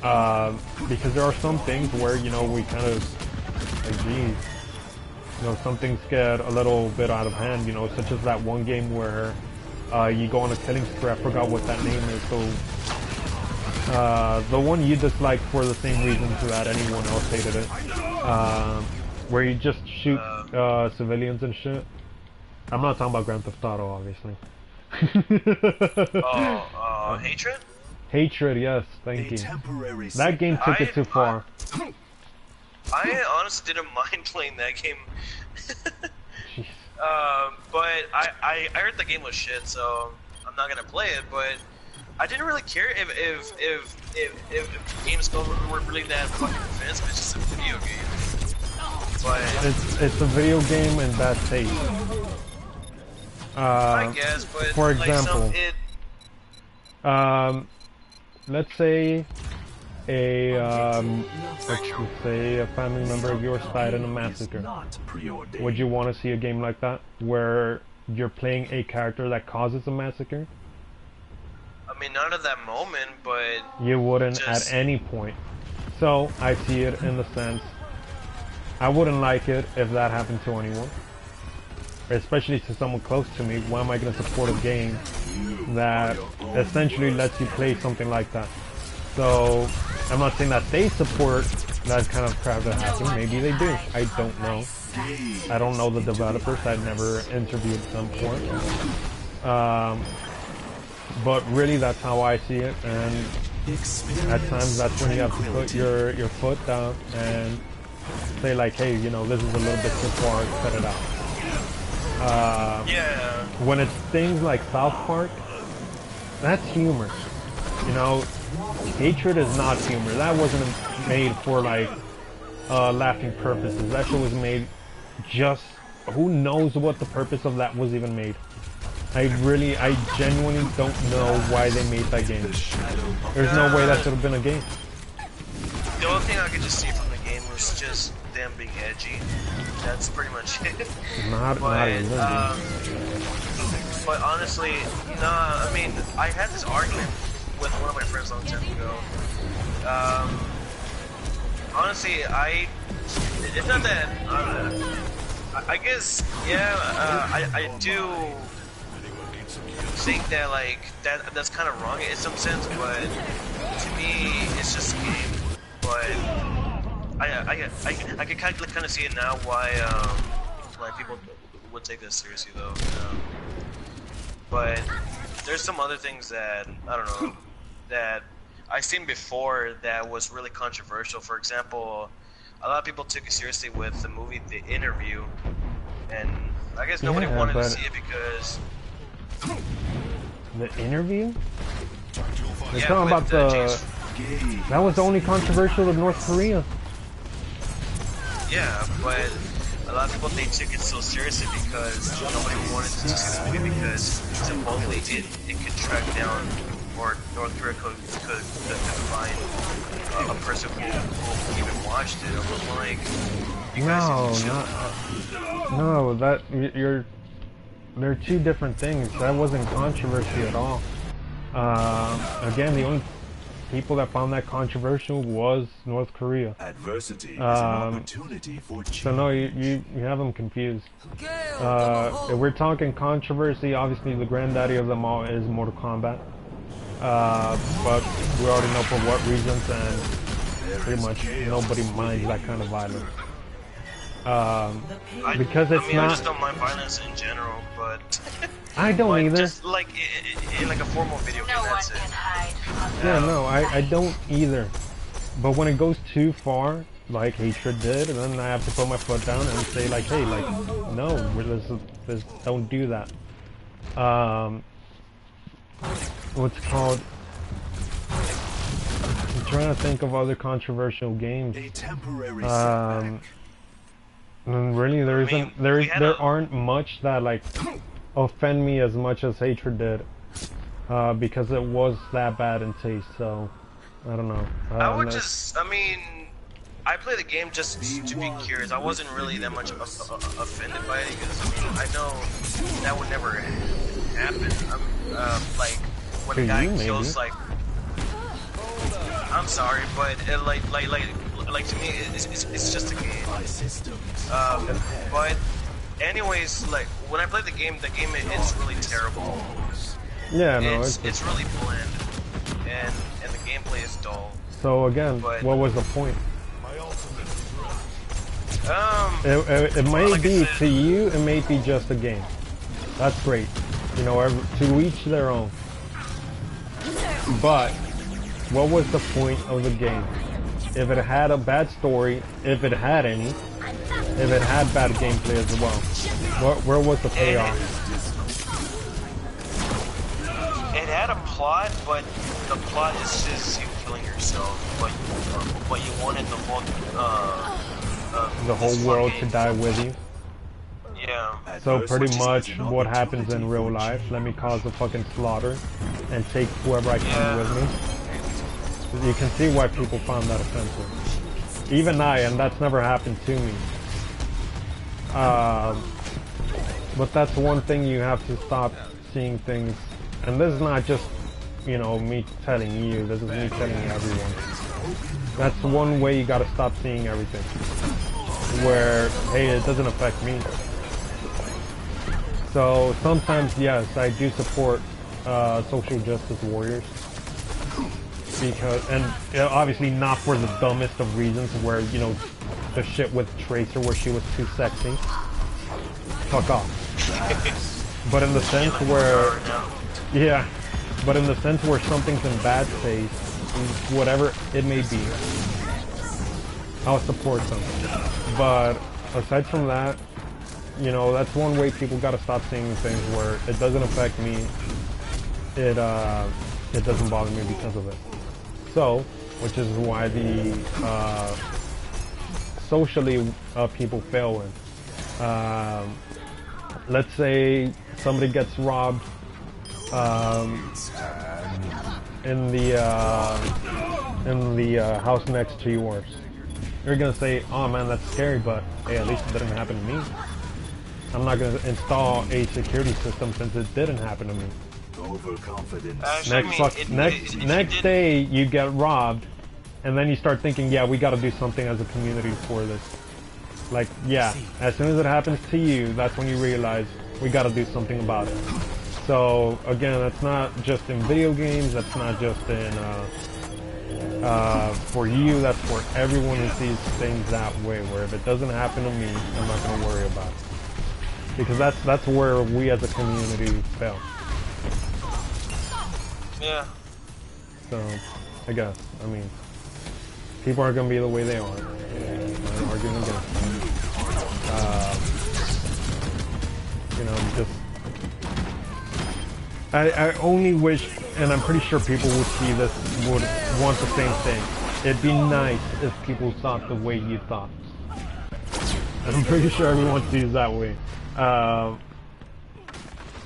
um, because there are some things where you know we kind of like, geez, you know, some things get a little bit out of hand. You know, such as that one game where uh, you go on a killing spree. I forgot what that name is. So uh, the one you dislike for the same reasons that anyone else hated it, um, where you just shoot uh, civilians and shit. I'm not talking about Grand Theft Auto, obviously. Oh, uh, hatred. Hatred, yes, A thank you. That game took it I- too far. I honestly didn't mind playing that game. Jeez. Um, but I, I, I heard the game was shit, so I'm not gonna play it. But I didn't really care if if if if, if, if games go were really that fucking offensive. It's just a video game. But It's it's a video game and bad taste. I Uh, guess, but for like some example, it um, let's say a um, let's say a family member of yours died in a massacre. Would you want to see a game like that where you're playing a character that causes a massacre? I mean not at that moment, but You wouldn't Just- at any point. So I see it in the sense I wouldn't like it if that happened to anyone. Especially to someone close to me. Why am I going to support a game that essentially lets you play something like that? So I'm not saying that they support that kind of crap that happens. Maybe they do. I don't know. I don't know the developers. I've never interviewed them for it. Um, but really, that's how I see it. And at times, that's when you have to put your your foot down and say like, hey, you know, this is a little bit too far. Cut it out. Uh, yeah. when it's things like South Park, that's humor. You know, hatred is not humor. That wasn't made for like uh, laughing purposes. That shit was made just. Who knows what the purpose of that was even made? I really, I genuinely don't know why they made that game. There's no way that should have been a game. The only thing I could just see from the game was just them being edgy. That's pretty much it. Not, not But even. um, but honestly, nah. I mean, I had this argument with one of my friends a long time ago. Um, honestly, I it's not that. Uh, I- I guess yeah. Uh, I I do think that like that that's kind of wrong in some sense, but to me, it's just a game. But I I I, I can kind of kind of see it now why um why people would take this seriously though. Um, but there's some other things that I don't know that I've seen before that was really controversial. For example, a lot of people took it seriously with the movie The Interview, and I guess nobody Yeah, wanted to see it because The interview? They're yeah, talking about uh, the. James That was the only controversial of North Korea. Yeah, but a lot of people they took it so seriously because nobody wanted to see the movie because supposedly it, it could track down or North Korea could could, could, find uh, a person who, who even watched it. I'm like, you guys No, not. No, that you're. They're two different things. That wasn't controversy at all. Uh, again, the only people that found that controversial was North Korea. Adversity is Um, an opportunity for change. So no, you you, you have them confused. Uh, if we're talking controversy, obviously the granddaddy of them all is Mortal Kombat. Uh, but we already know for what reasons, and pretty much nobody minds that kind of violence. Um, because it's I mean, I not- just don't mind violence in general, but I don't like, either. just like i- i- in like a formal video game, No one that's can it. hide from Yeah, no, I, I don't either. But when it goes too far, like Hatred did, and then I have to put my foot down and say like, hey, like, no, we're, let's, let's, don't do that. Um, what's called? I'm trying to think of other controversial games. a temporary Um, setback. and really, there I mean, isn't, there we is, had there aren't much that like offend me as much as Hatred did, uh, because it was that bad in taste. So, I don't know. I Um, would just, I mean, I play the game just to be curious. I wasn't really that much of- of- offended by it because I mean, I know that would never happen. I'm, uh, like when a guy kills like, I'm sorry, but it, like, like, like, like to me, it's, it's, it's just a game. Um, but anyways, like when I play the game, the game it, it's really terrible. Yeah, no. it's It's, it's really bland, and and the gameplay is dull. so again, but- what was the point? Um, It, it, it may like be said- to you, it may be just a game. That's great. You know, every, to each their own. But what was the point of the game? If it had a bad story, if it had any, if it had bad gameplay as well, what, where was the payoff? it had a plot, but the plot is just you killing yourself. But but you wanted the whole uh, uh The whole world to die with you. Yeah. So pretty much what happens in real life, let me cause a fucking slaughter and take whoever I can Yeah. with me. You can see why people found that offensive. Even I, and that's never happened to me. Um, but that's one thing you have to stop seeing things. And this is not just, you know, me telling you, this is me telling everyone. That's one way you gotta stop seeing everything. Where, hey, it doesn't affect me. So sometimes, yes, I do support uh, social justice warriors because, and uh, obviously not for the dumbest of reasons, where you know the shit with Tracer where she was too sexy. Fuck off. But in the sense where, yeah, but in the sense where something's in bad taste, whatever it may be, I'll support them. But aside from that, you know, that's one way people gotta stop seeing things where it doesn't affect me. It uh, it doesn't bother me because of it. So, which is why the uh, socially uh, people fail in. Um, let's say somebody gets robbed um, in the uh, in the uh, house next to yours. You're gonna say, "Oh man, that's scary," but hey, at least it didn't happen to me. I'm not gonna install a security system since it didn't happen to me. Overconfidence. Actually, I Next mean, fuck, it- next it- it next did- day you get robbed, and then you start thinking, yeah, we got to do something as a community for this. Like, yeah, as soon as it happens to you, that's when you realize we got to do something about it. So again, that's not just in video games. That's not just in uh, uh, for you. That's for everyone who sees things that way. Where if it doesn't happen to me, I'm not gonna worry about it because that's that's where we as a community fail. Yeah. So, I guess. I mean, people aren't going to be the way they are. I'm arguing against them. Uh, you know, just. I, I only wish, and I'm pretty sure people would see this, would want the same thing. It'd be nice if people thought the way you thought. I'm pretty sure everyone sees that way. Uh,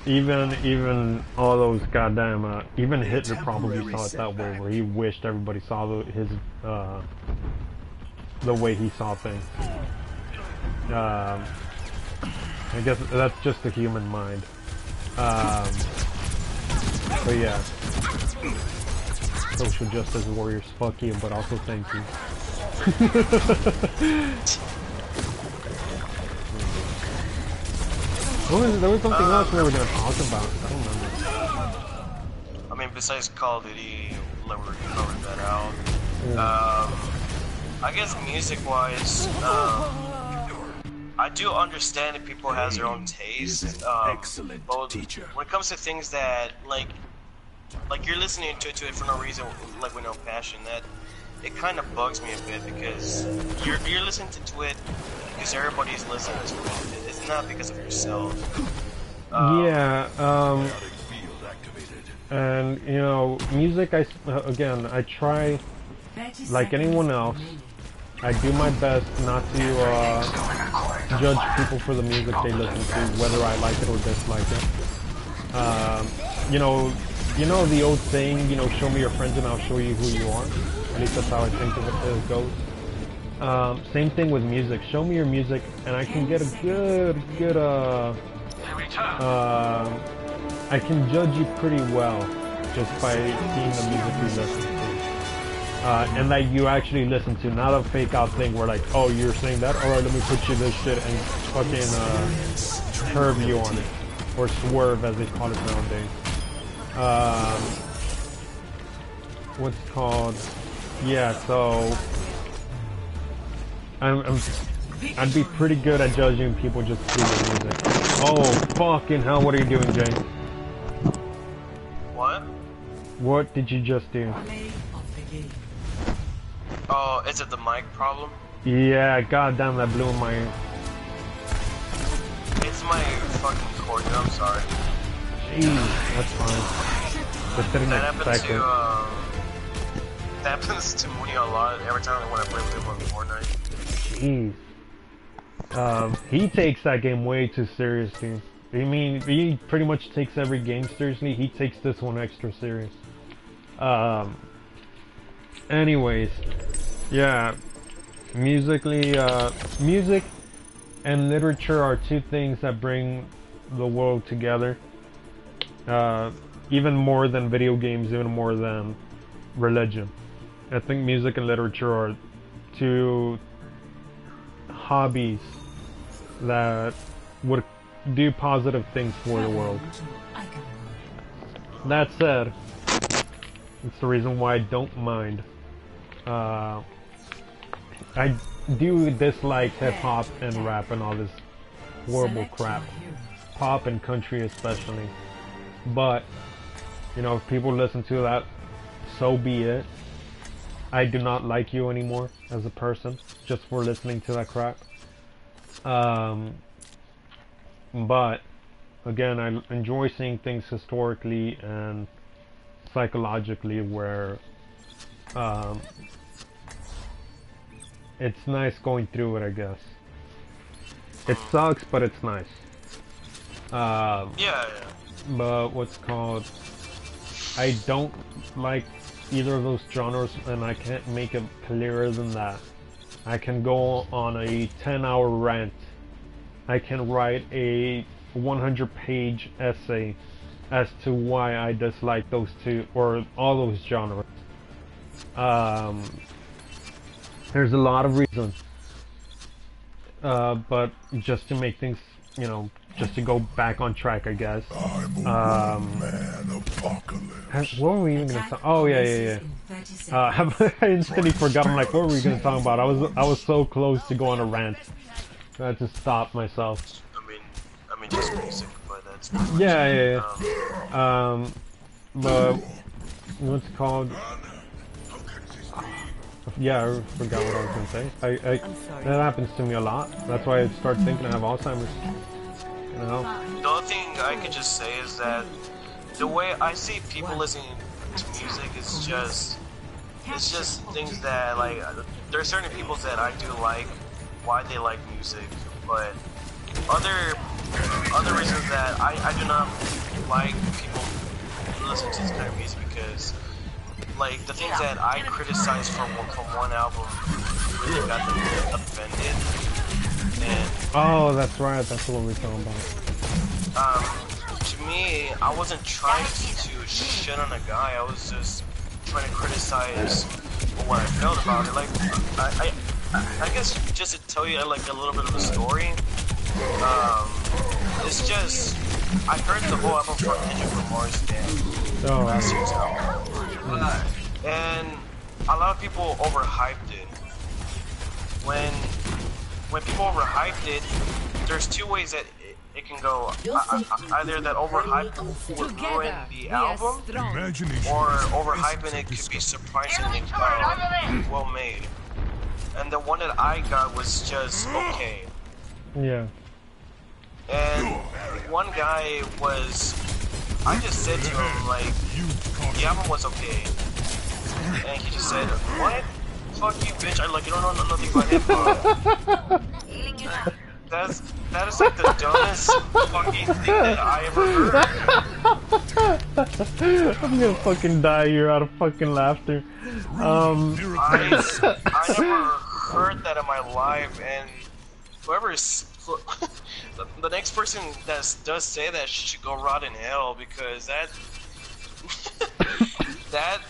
even even all those goddamn uh, even Hitler probably saw it that way, where he wished everybody saw the, his uh, the way he saw things. Um, I guess that's just the human mind. Um, but yeah, social justice warriors, fuck you, but also thank you. What was, there was something else we were gonna talk about. I don't remember. I mean, besides Call of Duty, like we covered that out. Um, I guess music-wise, um, I do understand that people has their own taste. Um, excellent but teacher. When it comes to things that like, like you're listening to it, to it for no reason, like with no passion, that it kind of bugs me a bit because you're you're listening to it because everybody's listening to it. It's not because of yourself. Um, yeah, um, activated. and you know, music. I uh, again, I try like anyone else. I do my best not to uh, judge people for the music they listen to, whether I like it or dislike it. Um, you know, you know the old saying, you know, show me your friends and I'll show you who you are. At least that's how I think it goes. Um, same thing with music. Show me your music, and I can get a good, good, uh, uh, I can judge you pretty well just by seeing the music you listen to. Uh, and that you actually listen to, not a fake out thing where like, oh, you're saying that? Alright, let me put you this shit and fucking, uh, curve you on it. Or swerve as they call it nowadays. Um, what's called? Yeah, so, I'm, I'm, I'd be pretty good at judging people just through the music. Oh, fucking hell, what are you doing, Jay? What? What did you just do? Oh, is it the mic problem? Yeah, goddamn, that blew my ear. It's my fucking cord. I'm sorry. Jeez, that's fine. Just didn't That happens to um, that happens to me a lot every time when I play with him on Fortnite. Jeez. Um, he takes that game way too seriously. I mean, he pretty much takes every game seriously. He takes this one extra serious. Um. Anyways, yeah. Musically, uh, music and literature are two things that bring the world together. Uh, even more than video games, even more than religion. I think music and literature are two hobbies that would do positive things for the world. That said, it's the reason why I don't mind. Uh, I do dislike hip hop and rap and all this horrible crap, pop and country especially. But you know, if people listen to that, so be it. I do not like you anymore as a person just for listening to that crap. Um, but again, I enjoy seeing things historically and psychologically where um, it's nice going through it, I guess. It sucks, but it's nice. Um, Yeah, yeah. but what's called I don't like either of those genres and I can't make it clearer than that. I can go on a 10 hour rant. I can write a 100 page essay as to why I dislike those two or all those genres. Um, there's a lot of reasons. Uh, but just to make things, you know, just to go back on track, I guess. Um, Man apocalypse. what were we even gonna talk? Oh yeah, yeah, yeah. Uh, I instantly forgot. I'm like, what were we gonna talk about? I was, I was so close to go on a rant. I had to stop myself. I mean, I mean just music, but that's Yeah, yeah, yeah. Um, but what's it called? Yeah, I forgot what I was gonna say. I, I that happens to me a lot. That's why I start thinking I have Alzheimer's. You know? The only thing I could just say is that the way I see people listening to music is just it's just things that like there are certain people that I do like why they like music, but other other reasons that I, I do not like people listening to this kind of music because like the things that I criticize from one, from one album really got them offended and Oh, that's right. That's what we're talking about. um, to me, I wasn't trying to shit on a guy. I was just trying to criticize what I felt about it. Like, I, I, I guess just to tell you I like a little bit of a story. Um, it's just I heard the whole album from Kendrick Lamar's band Oh, last year's album, Uh, and a lot of people overhyped it. When when people overhyped it, there's two ways that it, it can go. I, I, either that overhype would ruin the album, or is the overhyping it could be surprisingly uh, well made. And the one that I got was just okay. Yeah. And one guy was, I just said to him like, You caught the album was okay, and he just said, what? Fuck you, bitch! I like you don't know nothing about hip hop. That's that is like the dumbest fucking thing that I ever heard. I'm gonna fucking die here out of fucking laughter. Um, I, I never heard that in my life, and whoever is the, the next person that does say that should go rot in hell because that that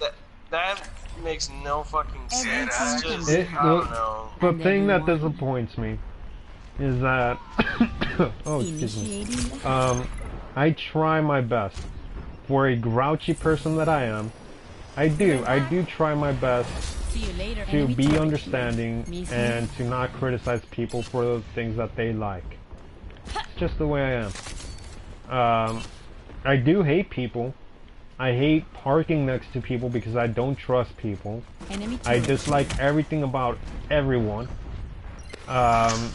that that makes no fucking sense. It's just It- I don't know. the thing that disappoints me is that oh excuse me. Um, I try my best for a grouchy person that I am. I do. I do try my best See you later. to be understanding and to not criticize people for the things that they like. It's just the way I am. Um, I do hate people. I hate parking next to people because I don't trust people. Enemy I dislike everything about everyone. Um,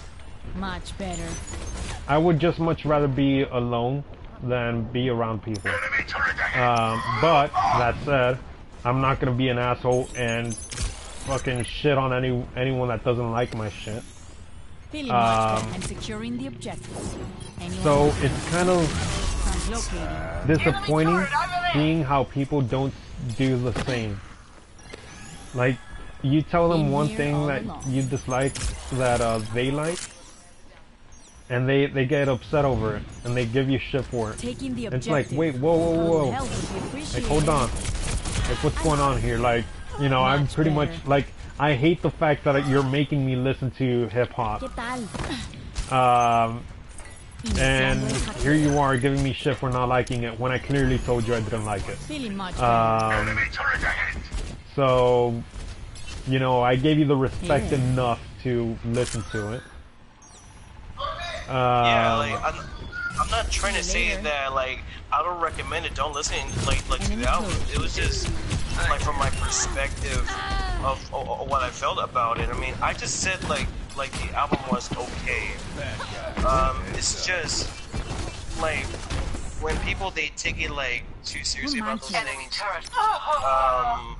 Much better. I would just much rather be alone than be around people. Um, but that said, I'm not gonna be an asshole and fucking shit on any anyone that doesn't like my shit. Feeling Um, and securing the objectives. So it's kind of disappointing seeing how people don't do the same. Like, you tell them one thing that you dislike that uh, they like, and they, they get upset over it, and they give you shit for it. Taking the It's like, wait, whoa, whoa, whoa. help would be Like, hold on. Like, what's going on here? Like, you know, I'm pretty much, like, I hate the fact that you're making me listen to hip hop. Um, and Iniciando el hackeo. here you are giving me shit for not liking it when I clearly told you I didn't like it. Feeling much better. Um, so, you know, I gave you the respect Yeah. enough to listen to it. Yeah, Um, like I'm, I'm not trying to say that like I don't recommend it. Don't listen like like to Enemy the album. It was just like from my perspective of, of, of what I felt about it. I mean, I just said like like the album was okay. Um, it's just like when people they take it like too seriously about those things. Um,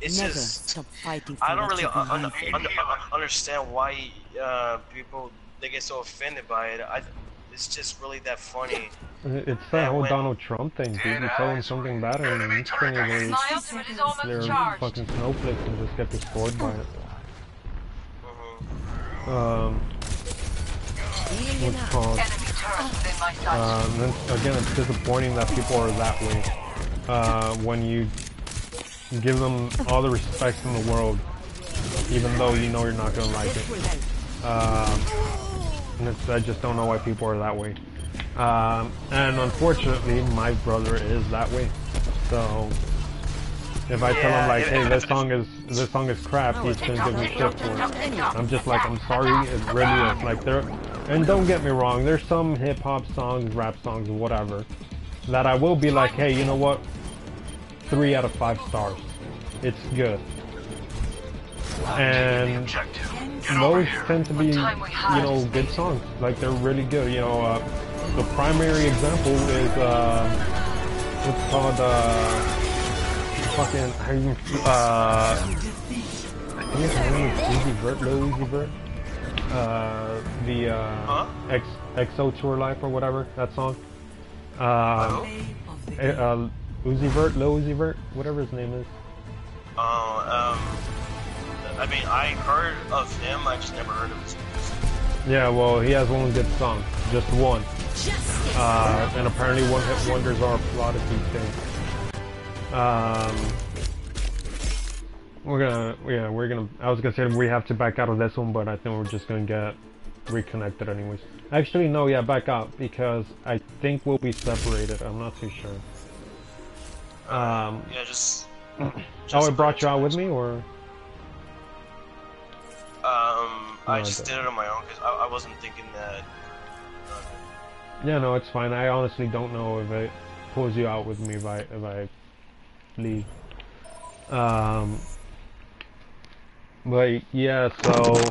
it's Never just stop fighting for I don't really un- un- un- un- understand why uh, people they get so offended by it. I, it's just really that funny. it's that Yeah, whole when- Donald Trump thing, dude. You tell them something better, and each thing they, My ultimate is almost they're charged. fucking snowflakes and just get destroyed by it. Mhm. Um, what's called? Enemy turret within my sight. Um, then again, it's disappointing that people are that way. Uh, when you give them all the respect in the world, even though you know you're not gonna like it. Um, and it's, I just don't know why people are that way. Um, and unfortunately, my brother is that way. So if I tell him like, "Hey, this song is this song is crap," he's gonna give me shit for it. I'm just like, I'm sorry, it really is. Like there, and don't get me wrong, there's some hip hop songs, rap songs, whatever, that I will be like, hey, you know what? Three out of five stars. It's good. And those tend to be, you know, good songs. Like they're really good. You know, uh, the primary example is uh, what's called uh, fucking how you uh, I think name is Uzi Vert, Lil Uzi Vert. Uh, the uh? X XO Tour Life or whatever that song. Eh, uh, Uzi Vert, Lil Uzi Vert, whatever his name is. oh, um, I mean, I heard of him. I just never heard of his music. Yeah, well, he has one good song, just one. Uh, and apparently one hit wonders are applauded these days. Um, we're gonna, yeah, we're gonna, I was gonna say we have to back out of this one, but I think we're just gonna get reconnected anyways. Actually, no, yeah, back out, because I think we'll be separated, I'm not too sure. Um, Yeah, just. oh, just I brought you out with me, or? Um, I just I did it on my own because I, I wasn't thinking that. uh, Yeah, no, it's fine. I honestly don't know if it pulls you out with me if I if I leave. Um, but yeah, so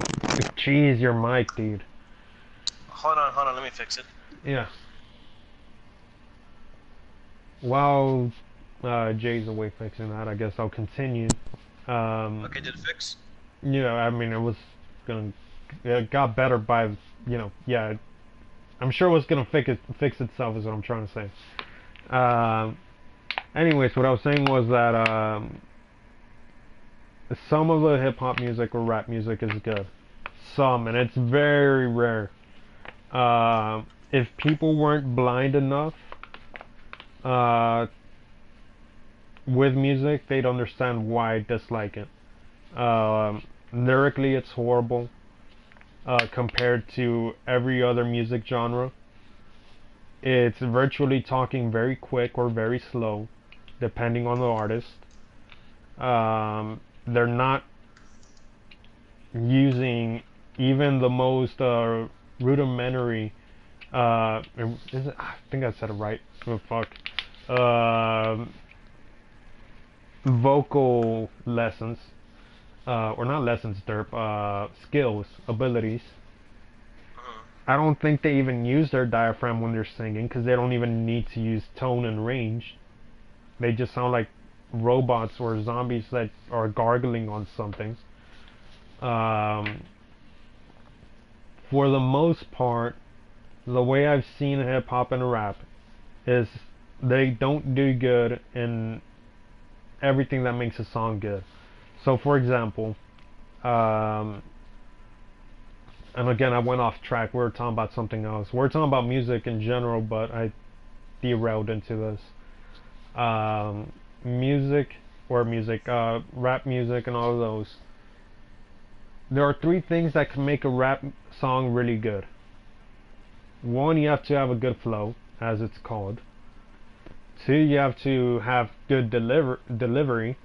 jeez, your mic, dude. hold on, hold on, let me fix it. Yeah. While uh, Jay's away fixing that, I guess I'll continue. Um, Okay, did it fix? Yeah, I mean, it was gonna, it got better by, you know, yeah. I'm sure it was gonna fix it, fix itself, is what I'm trying to say. Um, anyways, what I was saying was that um, some of the hip hop music or rap music is good. Some, and it's very rare. Um, if people weren't blind enough uh, with music, they'd understand why I dislike it. Um, lyrically, it's horrible uh, compared to every other music genre. It's virtually talking very quick or very slow, depending on the artist. Um, they're not using even the most uh, rudimentary. Uh, is it, I think I said it right. Oh, fuck. Um vocal lessons, uh, or not lessons, derp, uh, skills, abilities. I don't think they even use their diaphragm when they're singing because they don't even need to use tone and range. They just sound like robots or zombies that are gargling on something. Um, for the most part, the way I've seen hip hop and rap is they don't do good in everything that makes a song good. So, for example, um, and again, I went off track. We were talking about something else. We are talking about music in general, but I derailed into this. Um, music or music, uh, rap music, and all of those. There are three things that can make a rap song really good. One, you have to have a good flow, as it's called. Two, you have to have good deliver delivery,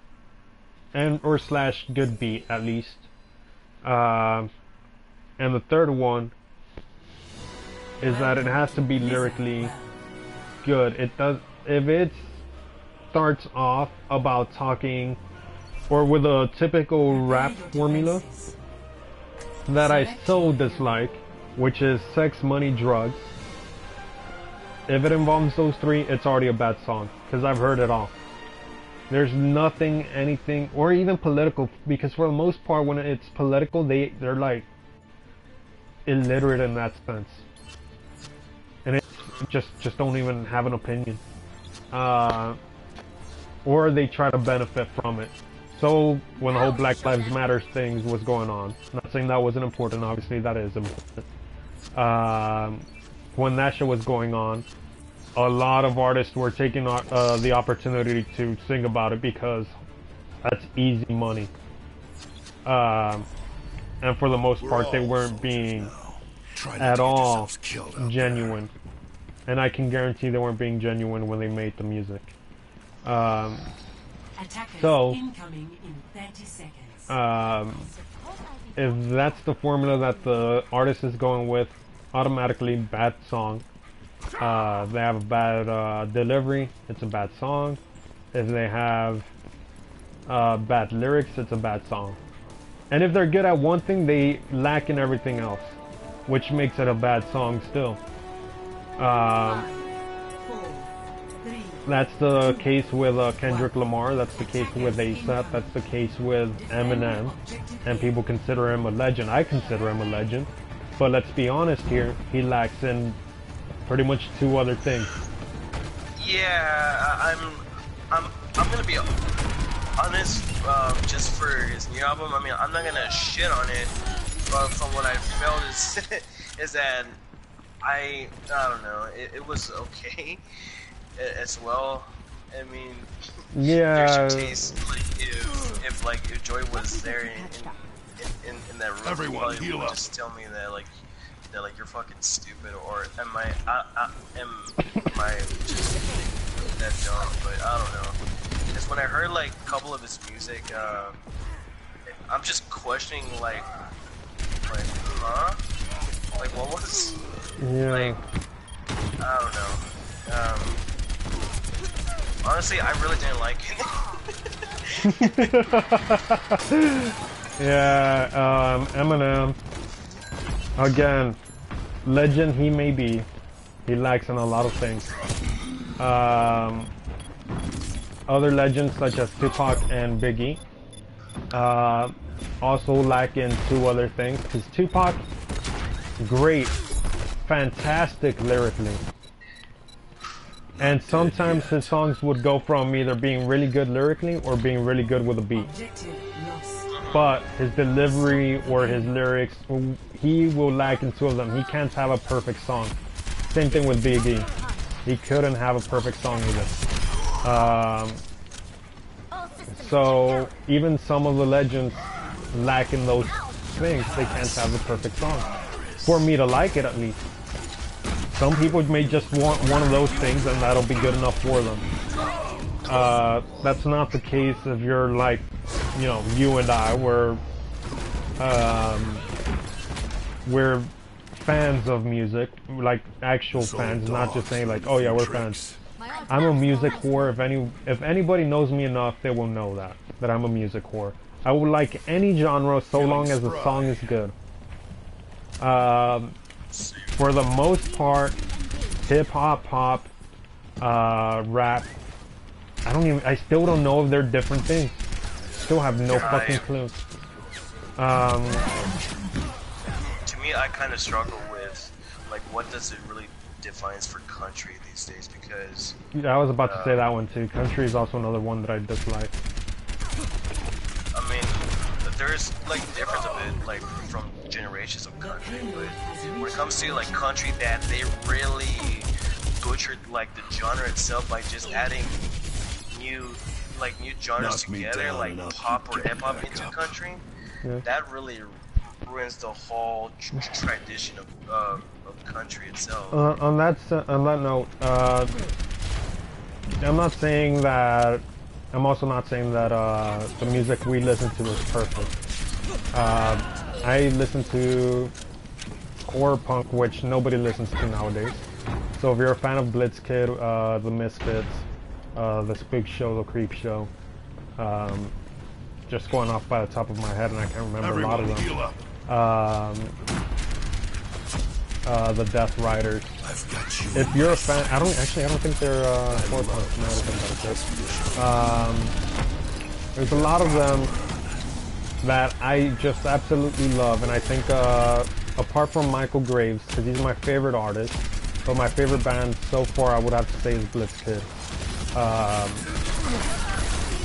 and or slash good beat at least. Uh, and the third one is that it has to be lyrically good. It does if it starts off about talking or with a typical rap formula that I so dislike, which is sex, money, drugs. If it involves those three, it's already a bad song because I've heard it all. There's nothing, anything, or even political, because for the most part, when it's political, they they're like illiterate in that sense, and it just just don't even have an opinion, uh, or they try to benefit from it. So when the whole Black Lives Matter things was going on, not saying that wasn't important, obviously that is important. Um, when that shit was going on, a lot of artists were taking uh, the opportunity to sing about it because that's easy money. Um, and for the most part, they weren't being at all genuine. And I can guarantee they weren't being genuine when they made the music. Um, so, um, if that's the formula that the artist is going with, automatically bad song. Uh, they have a bad uh, delivery, it's a bad song. If they have uh, bad lyrics, it's a bad song. And if they're good at one thing, they lack in everything else, which makes it a bad song still. Um, that's the case with uh, Kendrick Lamar. That's the case with ASAP. That's the case with Eminem. And people consider him a legend. I consider him a legend. But let's be honest here, he lacks in pretty much two other things. Yeah, I'm, I'm, I'm gonna be honest. Um, just for his new album, I mean, I'm not gonna shit on it. But from what I felt is, is that I, I don't know, it, it was okay as well. I mean, yeah. there's your taste. Like if, if like if Joy was there in, in, in, in that room, Everyone he heal would up. just tell me that like that like you're fucking stupid or am I, I, I am I just that dumb? But I don't know. Because when I heard like a couple of his music, uh, I'm just questioning like like huh? Like what was Yeah. like I don't know. Um, honestly, I really didn't like it. yeah, um, Eminem. Again, legend he may be. He lacks in a lot of things. Um, other legends such as Tupac and Biggie uh, also lack in two other things. Because Tupac, great, fantastic lyrically. And sometimes his songs would go from either being really good lyrically or being really good with a beat. But his delivery or his lyrics, he will lack in two of them. He can't have a perfect song. Same thing with Biggie. He couldn't have a perfect song with it. Um, so even some of the legends lack in those things. They can't have the perfect song. For me to like it, at least. Some people may just want one of those things and that'll be good enough for them. Uh, that's not the case if you're like, you know, you and I, we're, um, we're fans of music, like actual fans, not just saying like, oh yeah, we're fans. I'm a music whore. If any, if anybody knows me enough, they will know that that I'm a music whore. I will like any genre so long as the song is good. Um, for the most part, hip hop, pop, uh, rap. I don't even. I still don't know if they're different things. Still have no Yeah, fucking clue. Um, To me, I kind of struggle with like what does it really defines for country these days because yeah, I was about to say that one too. Country is also another one that I dislike. I mean there's like difference of it like from generations of country, but when it comes to like country that they really butchered like the genre itself by just adding new like new genres Knock me together down like pop or get hip hop into up. country, Yeah. that really ruins the whole tradition of, uh, of country itself. Uh, on that on that note, uh, I'm not saying that. I'm also not saying that uh, the music we listen to is perfect. Uh, I listen to horror punk, which nobody listens to nowadays. So if you're a fan of Blitzkid, uh, the Misfits, uh, the Spook Show, the Creep Show, um, just going off by the top of my head, and I can't remember a lot of them. Um, uh, the Death Riders. I've got you. If you're a fan, I don't actually. I don't think they're uh, horror punk. No, I don't think that's it. Um, there's a lot of them that I just absolutely love, and I think uh, apart from Michael Graves, because he's my favorite artist, but my favorite band so far, I would have to say is Blitzkid. Um,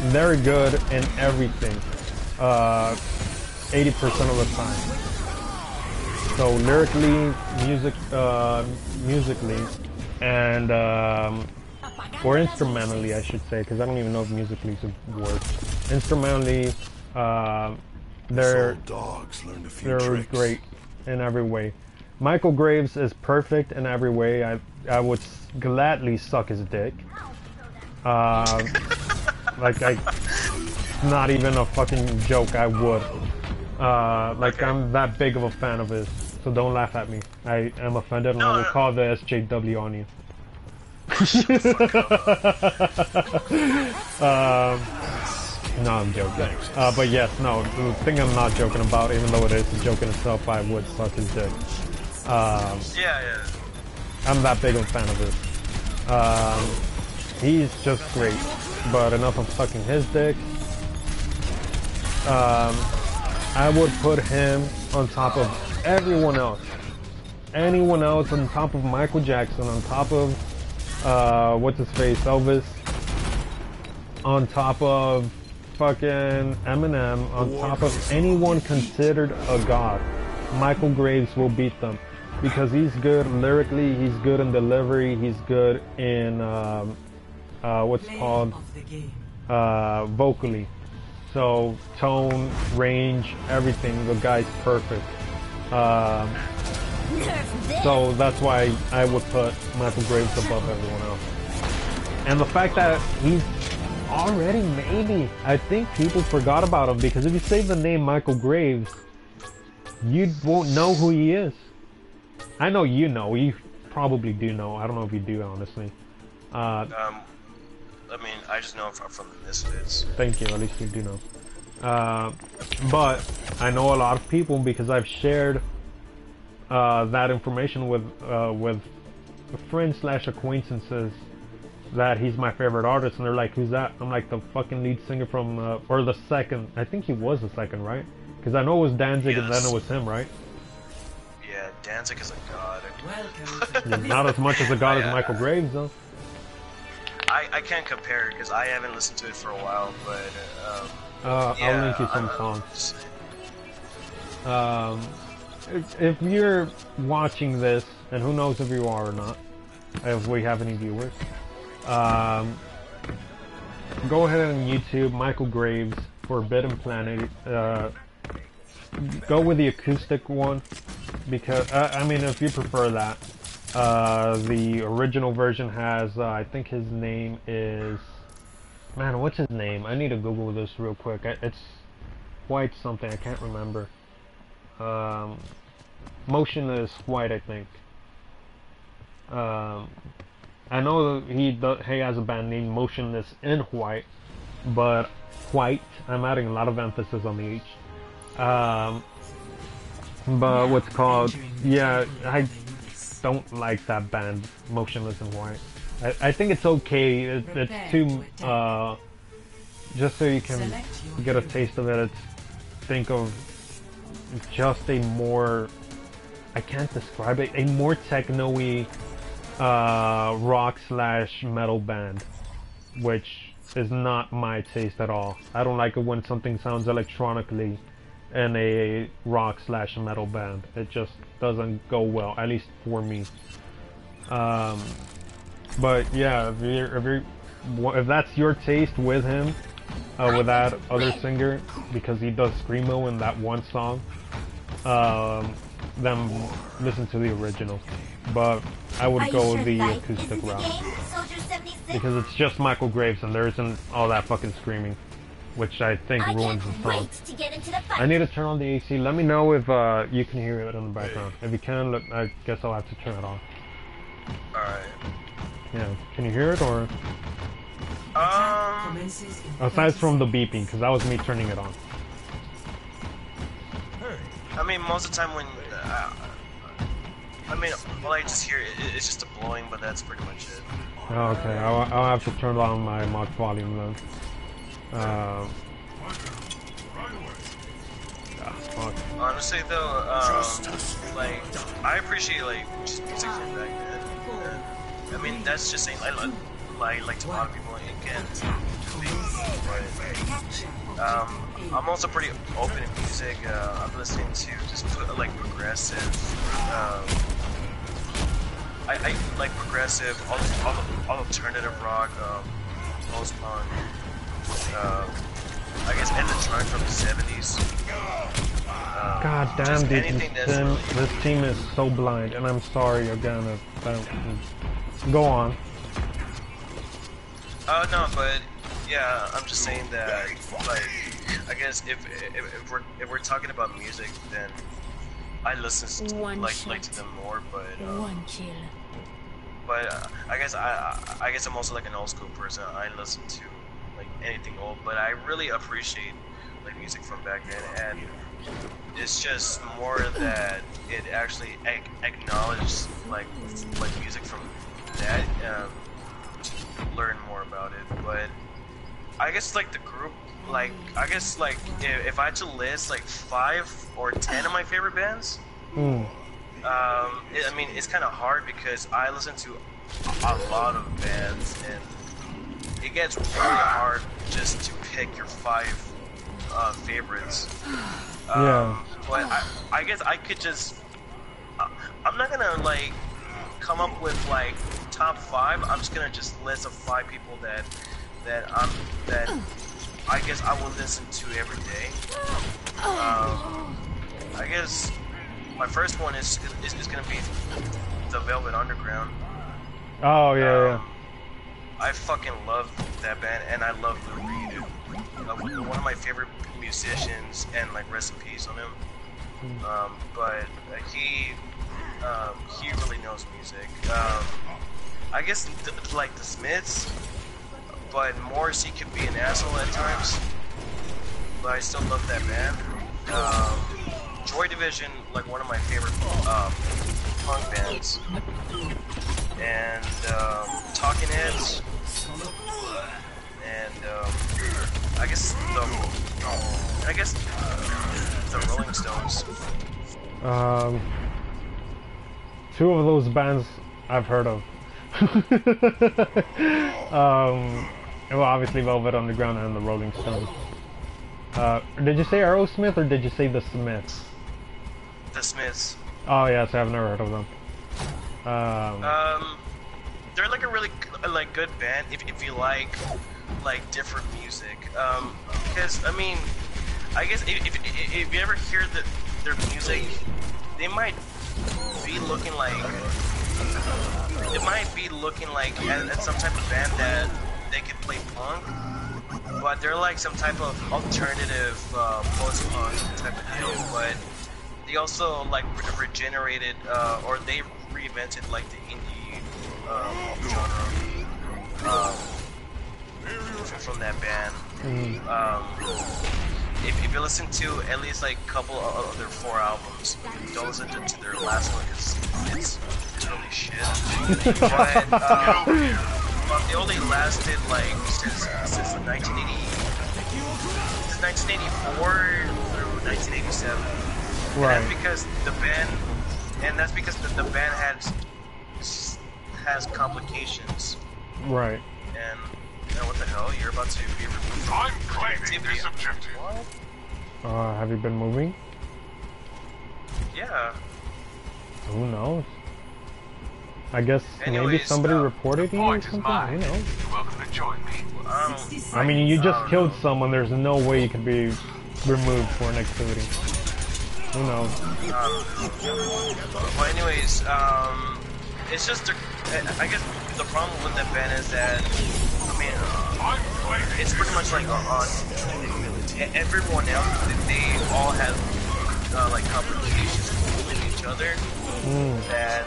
very good in everything, uh, 80% of the time. So lyrically, music, uh, musically, and um, or instrumentally, I should say, because I don't even know if musically is a word. Instrumentally, uh, they're dogs learned a few they're tricks. great in every way. Michael Graves is perfect in every way. I I would gladly suck his dick. Uh, like I, not even a fucking joke. I would. Uh, like Okay. I'm that big of a fan of his, so don't laugh at me. I am offended, and No, I will no. call the SJW on you. um, no, I'm joking. Uh, but yes, no, the thing I'm not joking about, even though it is a joke in itself, I would suck his dick. Um, Yeah, yeah. I'm that big of a fan of his. Um, he's just great. But enough of sucking his dick. Um, I would put him on top of everyone else. Anyone else on top of Michael Jackson, on top of, uh, what's his face, Elvis, on top of fucking Eminem, on top of anyone considered a god. Michael Graves will beat them because he's good lyrically, he's good in delivery, he's good in um, uh, what's called uh, vocally. So tone, range, everything. The guy's perfect. Um, so that's why I would put Michael Graves above everyone else. And the fact that he's already maybe, I think people forgot about him because if you say the name Michael Graves, you won't know who he is. I know you know. You probably do know. I don't know if you do, honestly. Uh, Um, I mean, I just know from, from the Misfits. Thank you. At least you do know. Uh, but I know a lot of people because I've shared uh, that information with uh, with friends slash acquaintances that he's my favorite artist, and they're like, "Who's that?" I'm like, "The fucking lead singer from uh, or the second. I think he was the second, right? Because I know it was Danzig, and then it was him, right? Yeah, Danzig is a god. Not as much as a god as Michael Graves, though. I, I can't compare because I haven't listened to it for a while, but um, Uh, yeah, I'll link you some songs. Um, if, if you're watching this, and who knows if you are or not, if we have any viewers, um, go ahead on YouTube, Michael Graves, Forbidden Planet. Uh, go with the acoustic one, because uh, I mean, if you prefer that, uh, the original version has, uh, I think his name is, man, what's his name? I need to Google this real quick. It's White something. I can't remember. Um, Motionless White, I think. Um, I know he do, he has a band named Motionless in White, but White. I'm adding a lot of emphasis on the H. Um, but what's called yeah I don't like that band Motionless in White. I, I think it's okay. It, it's too uh, just so you can get a taste of it. It's think of just a more I can't describe it a more techno-y uh, rock slash metal band, which is not my taste at all. I don't like it when something sounds electronically in a rock slash metal band. It just doesn't go well, at least for me. Um, but yeah, if you're, if you're if that's your taste with him, uh, with that other singer, because he does screamo in that one song, um, then listen to the original. But I would go the acoustic route because it's just Michael Graves and there isn't all that fucking screaming, which I think ruins the song. I need to turn on the AC. Let me know if uh, you can hear it in the background. If you can, look, I guess I'll have to turn it off. Alright. Yeah, can you hear it or Um, aside from the beeping? Because that was me turning it on. I mean, most of the time when, uh, I mean, all I just hear i- is just a blowing, but that's pretty much it. Oh, okay, I'll, I'll have to turn down my max volume then. Uh, ah. Honestly, though, um, like, I appreciate like just music from back then. I mean, that's just saying, I like, like, like to a lot of people, it can but um, I'm also pretty open in music. Uh, I'm listening to just like progressive. Um, I, I like progressive, all, all, all alternative rock, um, post punk. Um, I guess electronic from the 70s. Um, God damn, dude, this, team- really- this team is so blind, and I'm sorry again. If I don't, go on. Uh, no, but yeah, I'm just saying that, like, I guess if if, if we're if we're talking about music, then I listen to, One like shot. like to them more. But um, One kill. but uh, I guess I I I guess I'm also like an old school person. I listen to like anything old, but I really appreciate like music from back then, and it's just more that it actually ac- acknowledged like like music from that um, to learn more about it. But I guess like the group, like I guess like if, if I had to list like five or ten of my favorite bands. Hmm. Um, it, I mean, it's kind of hard because I listen to a, a lot of bands, and it gets really hard just to pick your five uh, favorites. Um, Yeah. But I, I guess I could just. I, I'm not gonna like come up with like top five. I'm just gonna just list of five people that that I'm that I guess I will listen to every day. Um, I guess my first one is is, is gonna be the Velvet Underground. Oh yeah, Um, I fucking love that band, and I love Lou Reed. Uh, one of my favorite musicians, and like rest in peace on him. Um, but uh, he um, he really knows music. Um, I guess th- like the Smiths, but Morrissey can be an asshole at times. But I still love that band. Um, Joy Division, like one of my favorite um, punk bands and um, Talking Heads, and um, I guess the I guess the Rolling Stones. Um, two of those bands I've heard of. um, well, obviously Velvet Underground and the Rolling Stones. Uh, did you say Aerosmith or did you say the Smiths? The Smiths. Oh yes, I've never heard of them. Um, Um, they're like a really like good band if, if you like like different music. Um, because I mean, I guess if, if, if you ever hear the, their music, they might be looking like it might be looking like at, at some type of band that they could play punk, but they're like some type of alternative uh, post-punk type of deal. But they also like re- regenerated uh, or they reinvented like the indie um, genre um, from, that band. Um, if, if you listen to at least like a couple of their four albums, don't listen to, to their last one because it's, it's really shit. but, but they only lasted like since since 1980, since 1984 through 1987. And Right. that's because the band, and that's because the, the band had has complications. Right. And you know, what the hell? You're about to be removed from I'm claiming activity. this objective. What? Uh, have you been moving? Yeah. Who knows? I guess maybe somebody uh, reported you or something. mine. Who knows? You're welcome to join me. Um, I mean, you just don't killed know. someone. There's no way you could be removed for an activity. Who knows? But anyways, um, it's just the, I guess the problem with that ban is that I mean, I'm claiming it's pretty much like on, on everyone else. They all have uh, like complications with each other that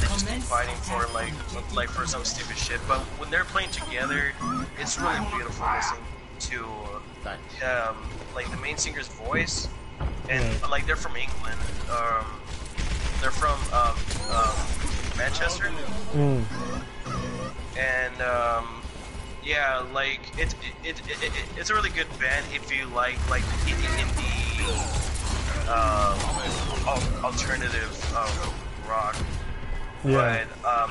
they just keep fighting for like like for some stupid shit. But when they're playing together, it's really beautiful listening to um, like the main singer's voice, and like they're from England. Um, they're from um, um, Manchester, Mm. and um, yeah, like it's it, it, it, it, it's a really good band if you like like the indie indie um, alternative um, rock. Yeah. But um,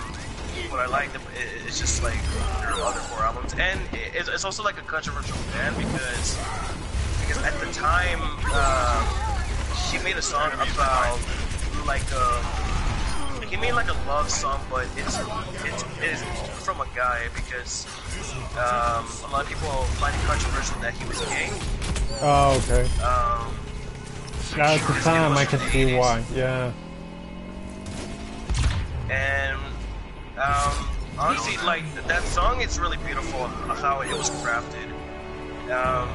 what I like the, i- is just like their other four albums, and it's, it's also like a controversial band because because at the time uh, he made a song about like um, he made like a love song, but it's it's it is from a guy because um, a lot of people find it controversial that he was gay. Oh, okay. Um, At the time, I could see 80s. why. Yeah. and um, honestly, like that song is really beautiful how it was crafted. Um,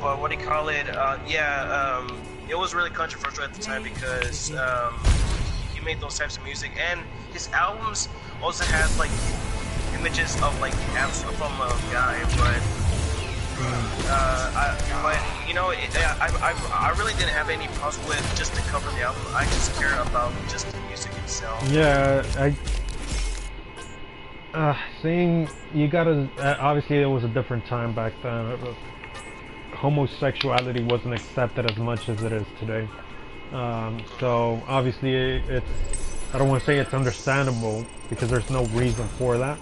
but what do you call it? Uh, yeah, um, it was really controversial at the time because um, he made those types of music, and his albums also has like images of like abs from a guy, but. Uh, I, but you know, it, I, I, I really didn't have any problem with just the cover the album. I just care about just the music itself. Yeah, I. Uh, seeing you gotta. Uh, obviously, it was a different time back then. Homosexuality wasn't accepted as much as it is today. Um, so obviously, it's. I don't want to say it's understandable because there's no reason for that.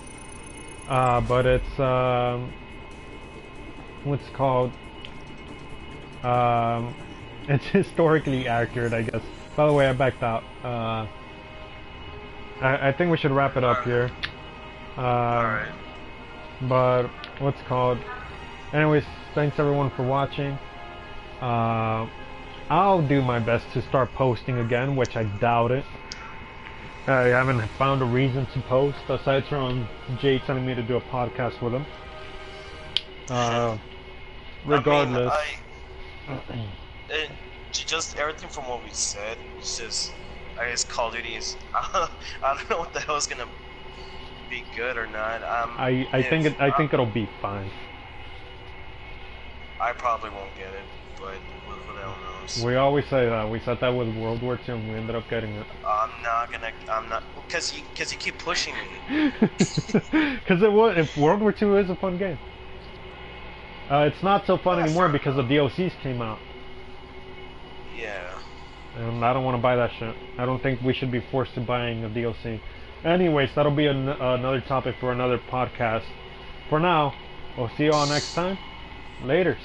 Uh, but it's. Um, what's it called? Um, it's historically accurate, I guess. By the way, I backed out. Uh, I, I think we should wrap it up here. Uh, Alright. But what's called? Anyways, thanks everyone for watching. Uh, I'll do my best to start posting again, which I doubt it. I haven't found a reason to post aside from Jay telling me to do a podcast with him. Uh, regardless, I mean, I, it, just everything from what we said, it's just, I guess Call of Duty is, I don't know what the hell is gonna be good or not. Um, I, I think it, I think it'll be fine. I probably won't get it, but who who the hell knows? We always say that. We said that with World War II, and we ended up getting it. I'm not gonna, I'm not, because you, because you keep pushing me. Because it was. If World War II is a fun game. Uh, it's not so fun anymore because the DLCs came out, Yeah. and I don't want to buy that shit. I don't think we should be forced to buying a DLC. Anyways, that'll be an- another topic for another podcast. For now, we'll see you all next time. Laters.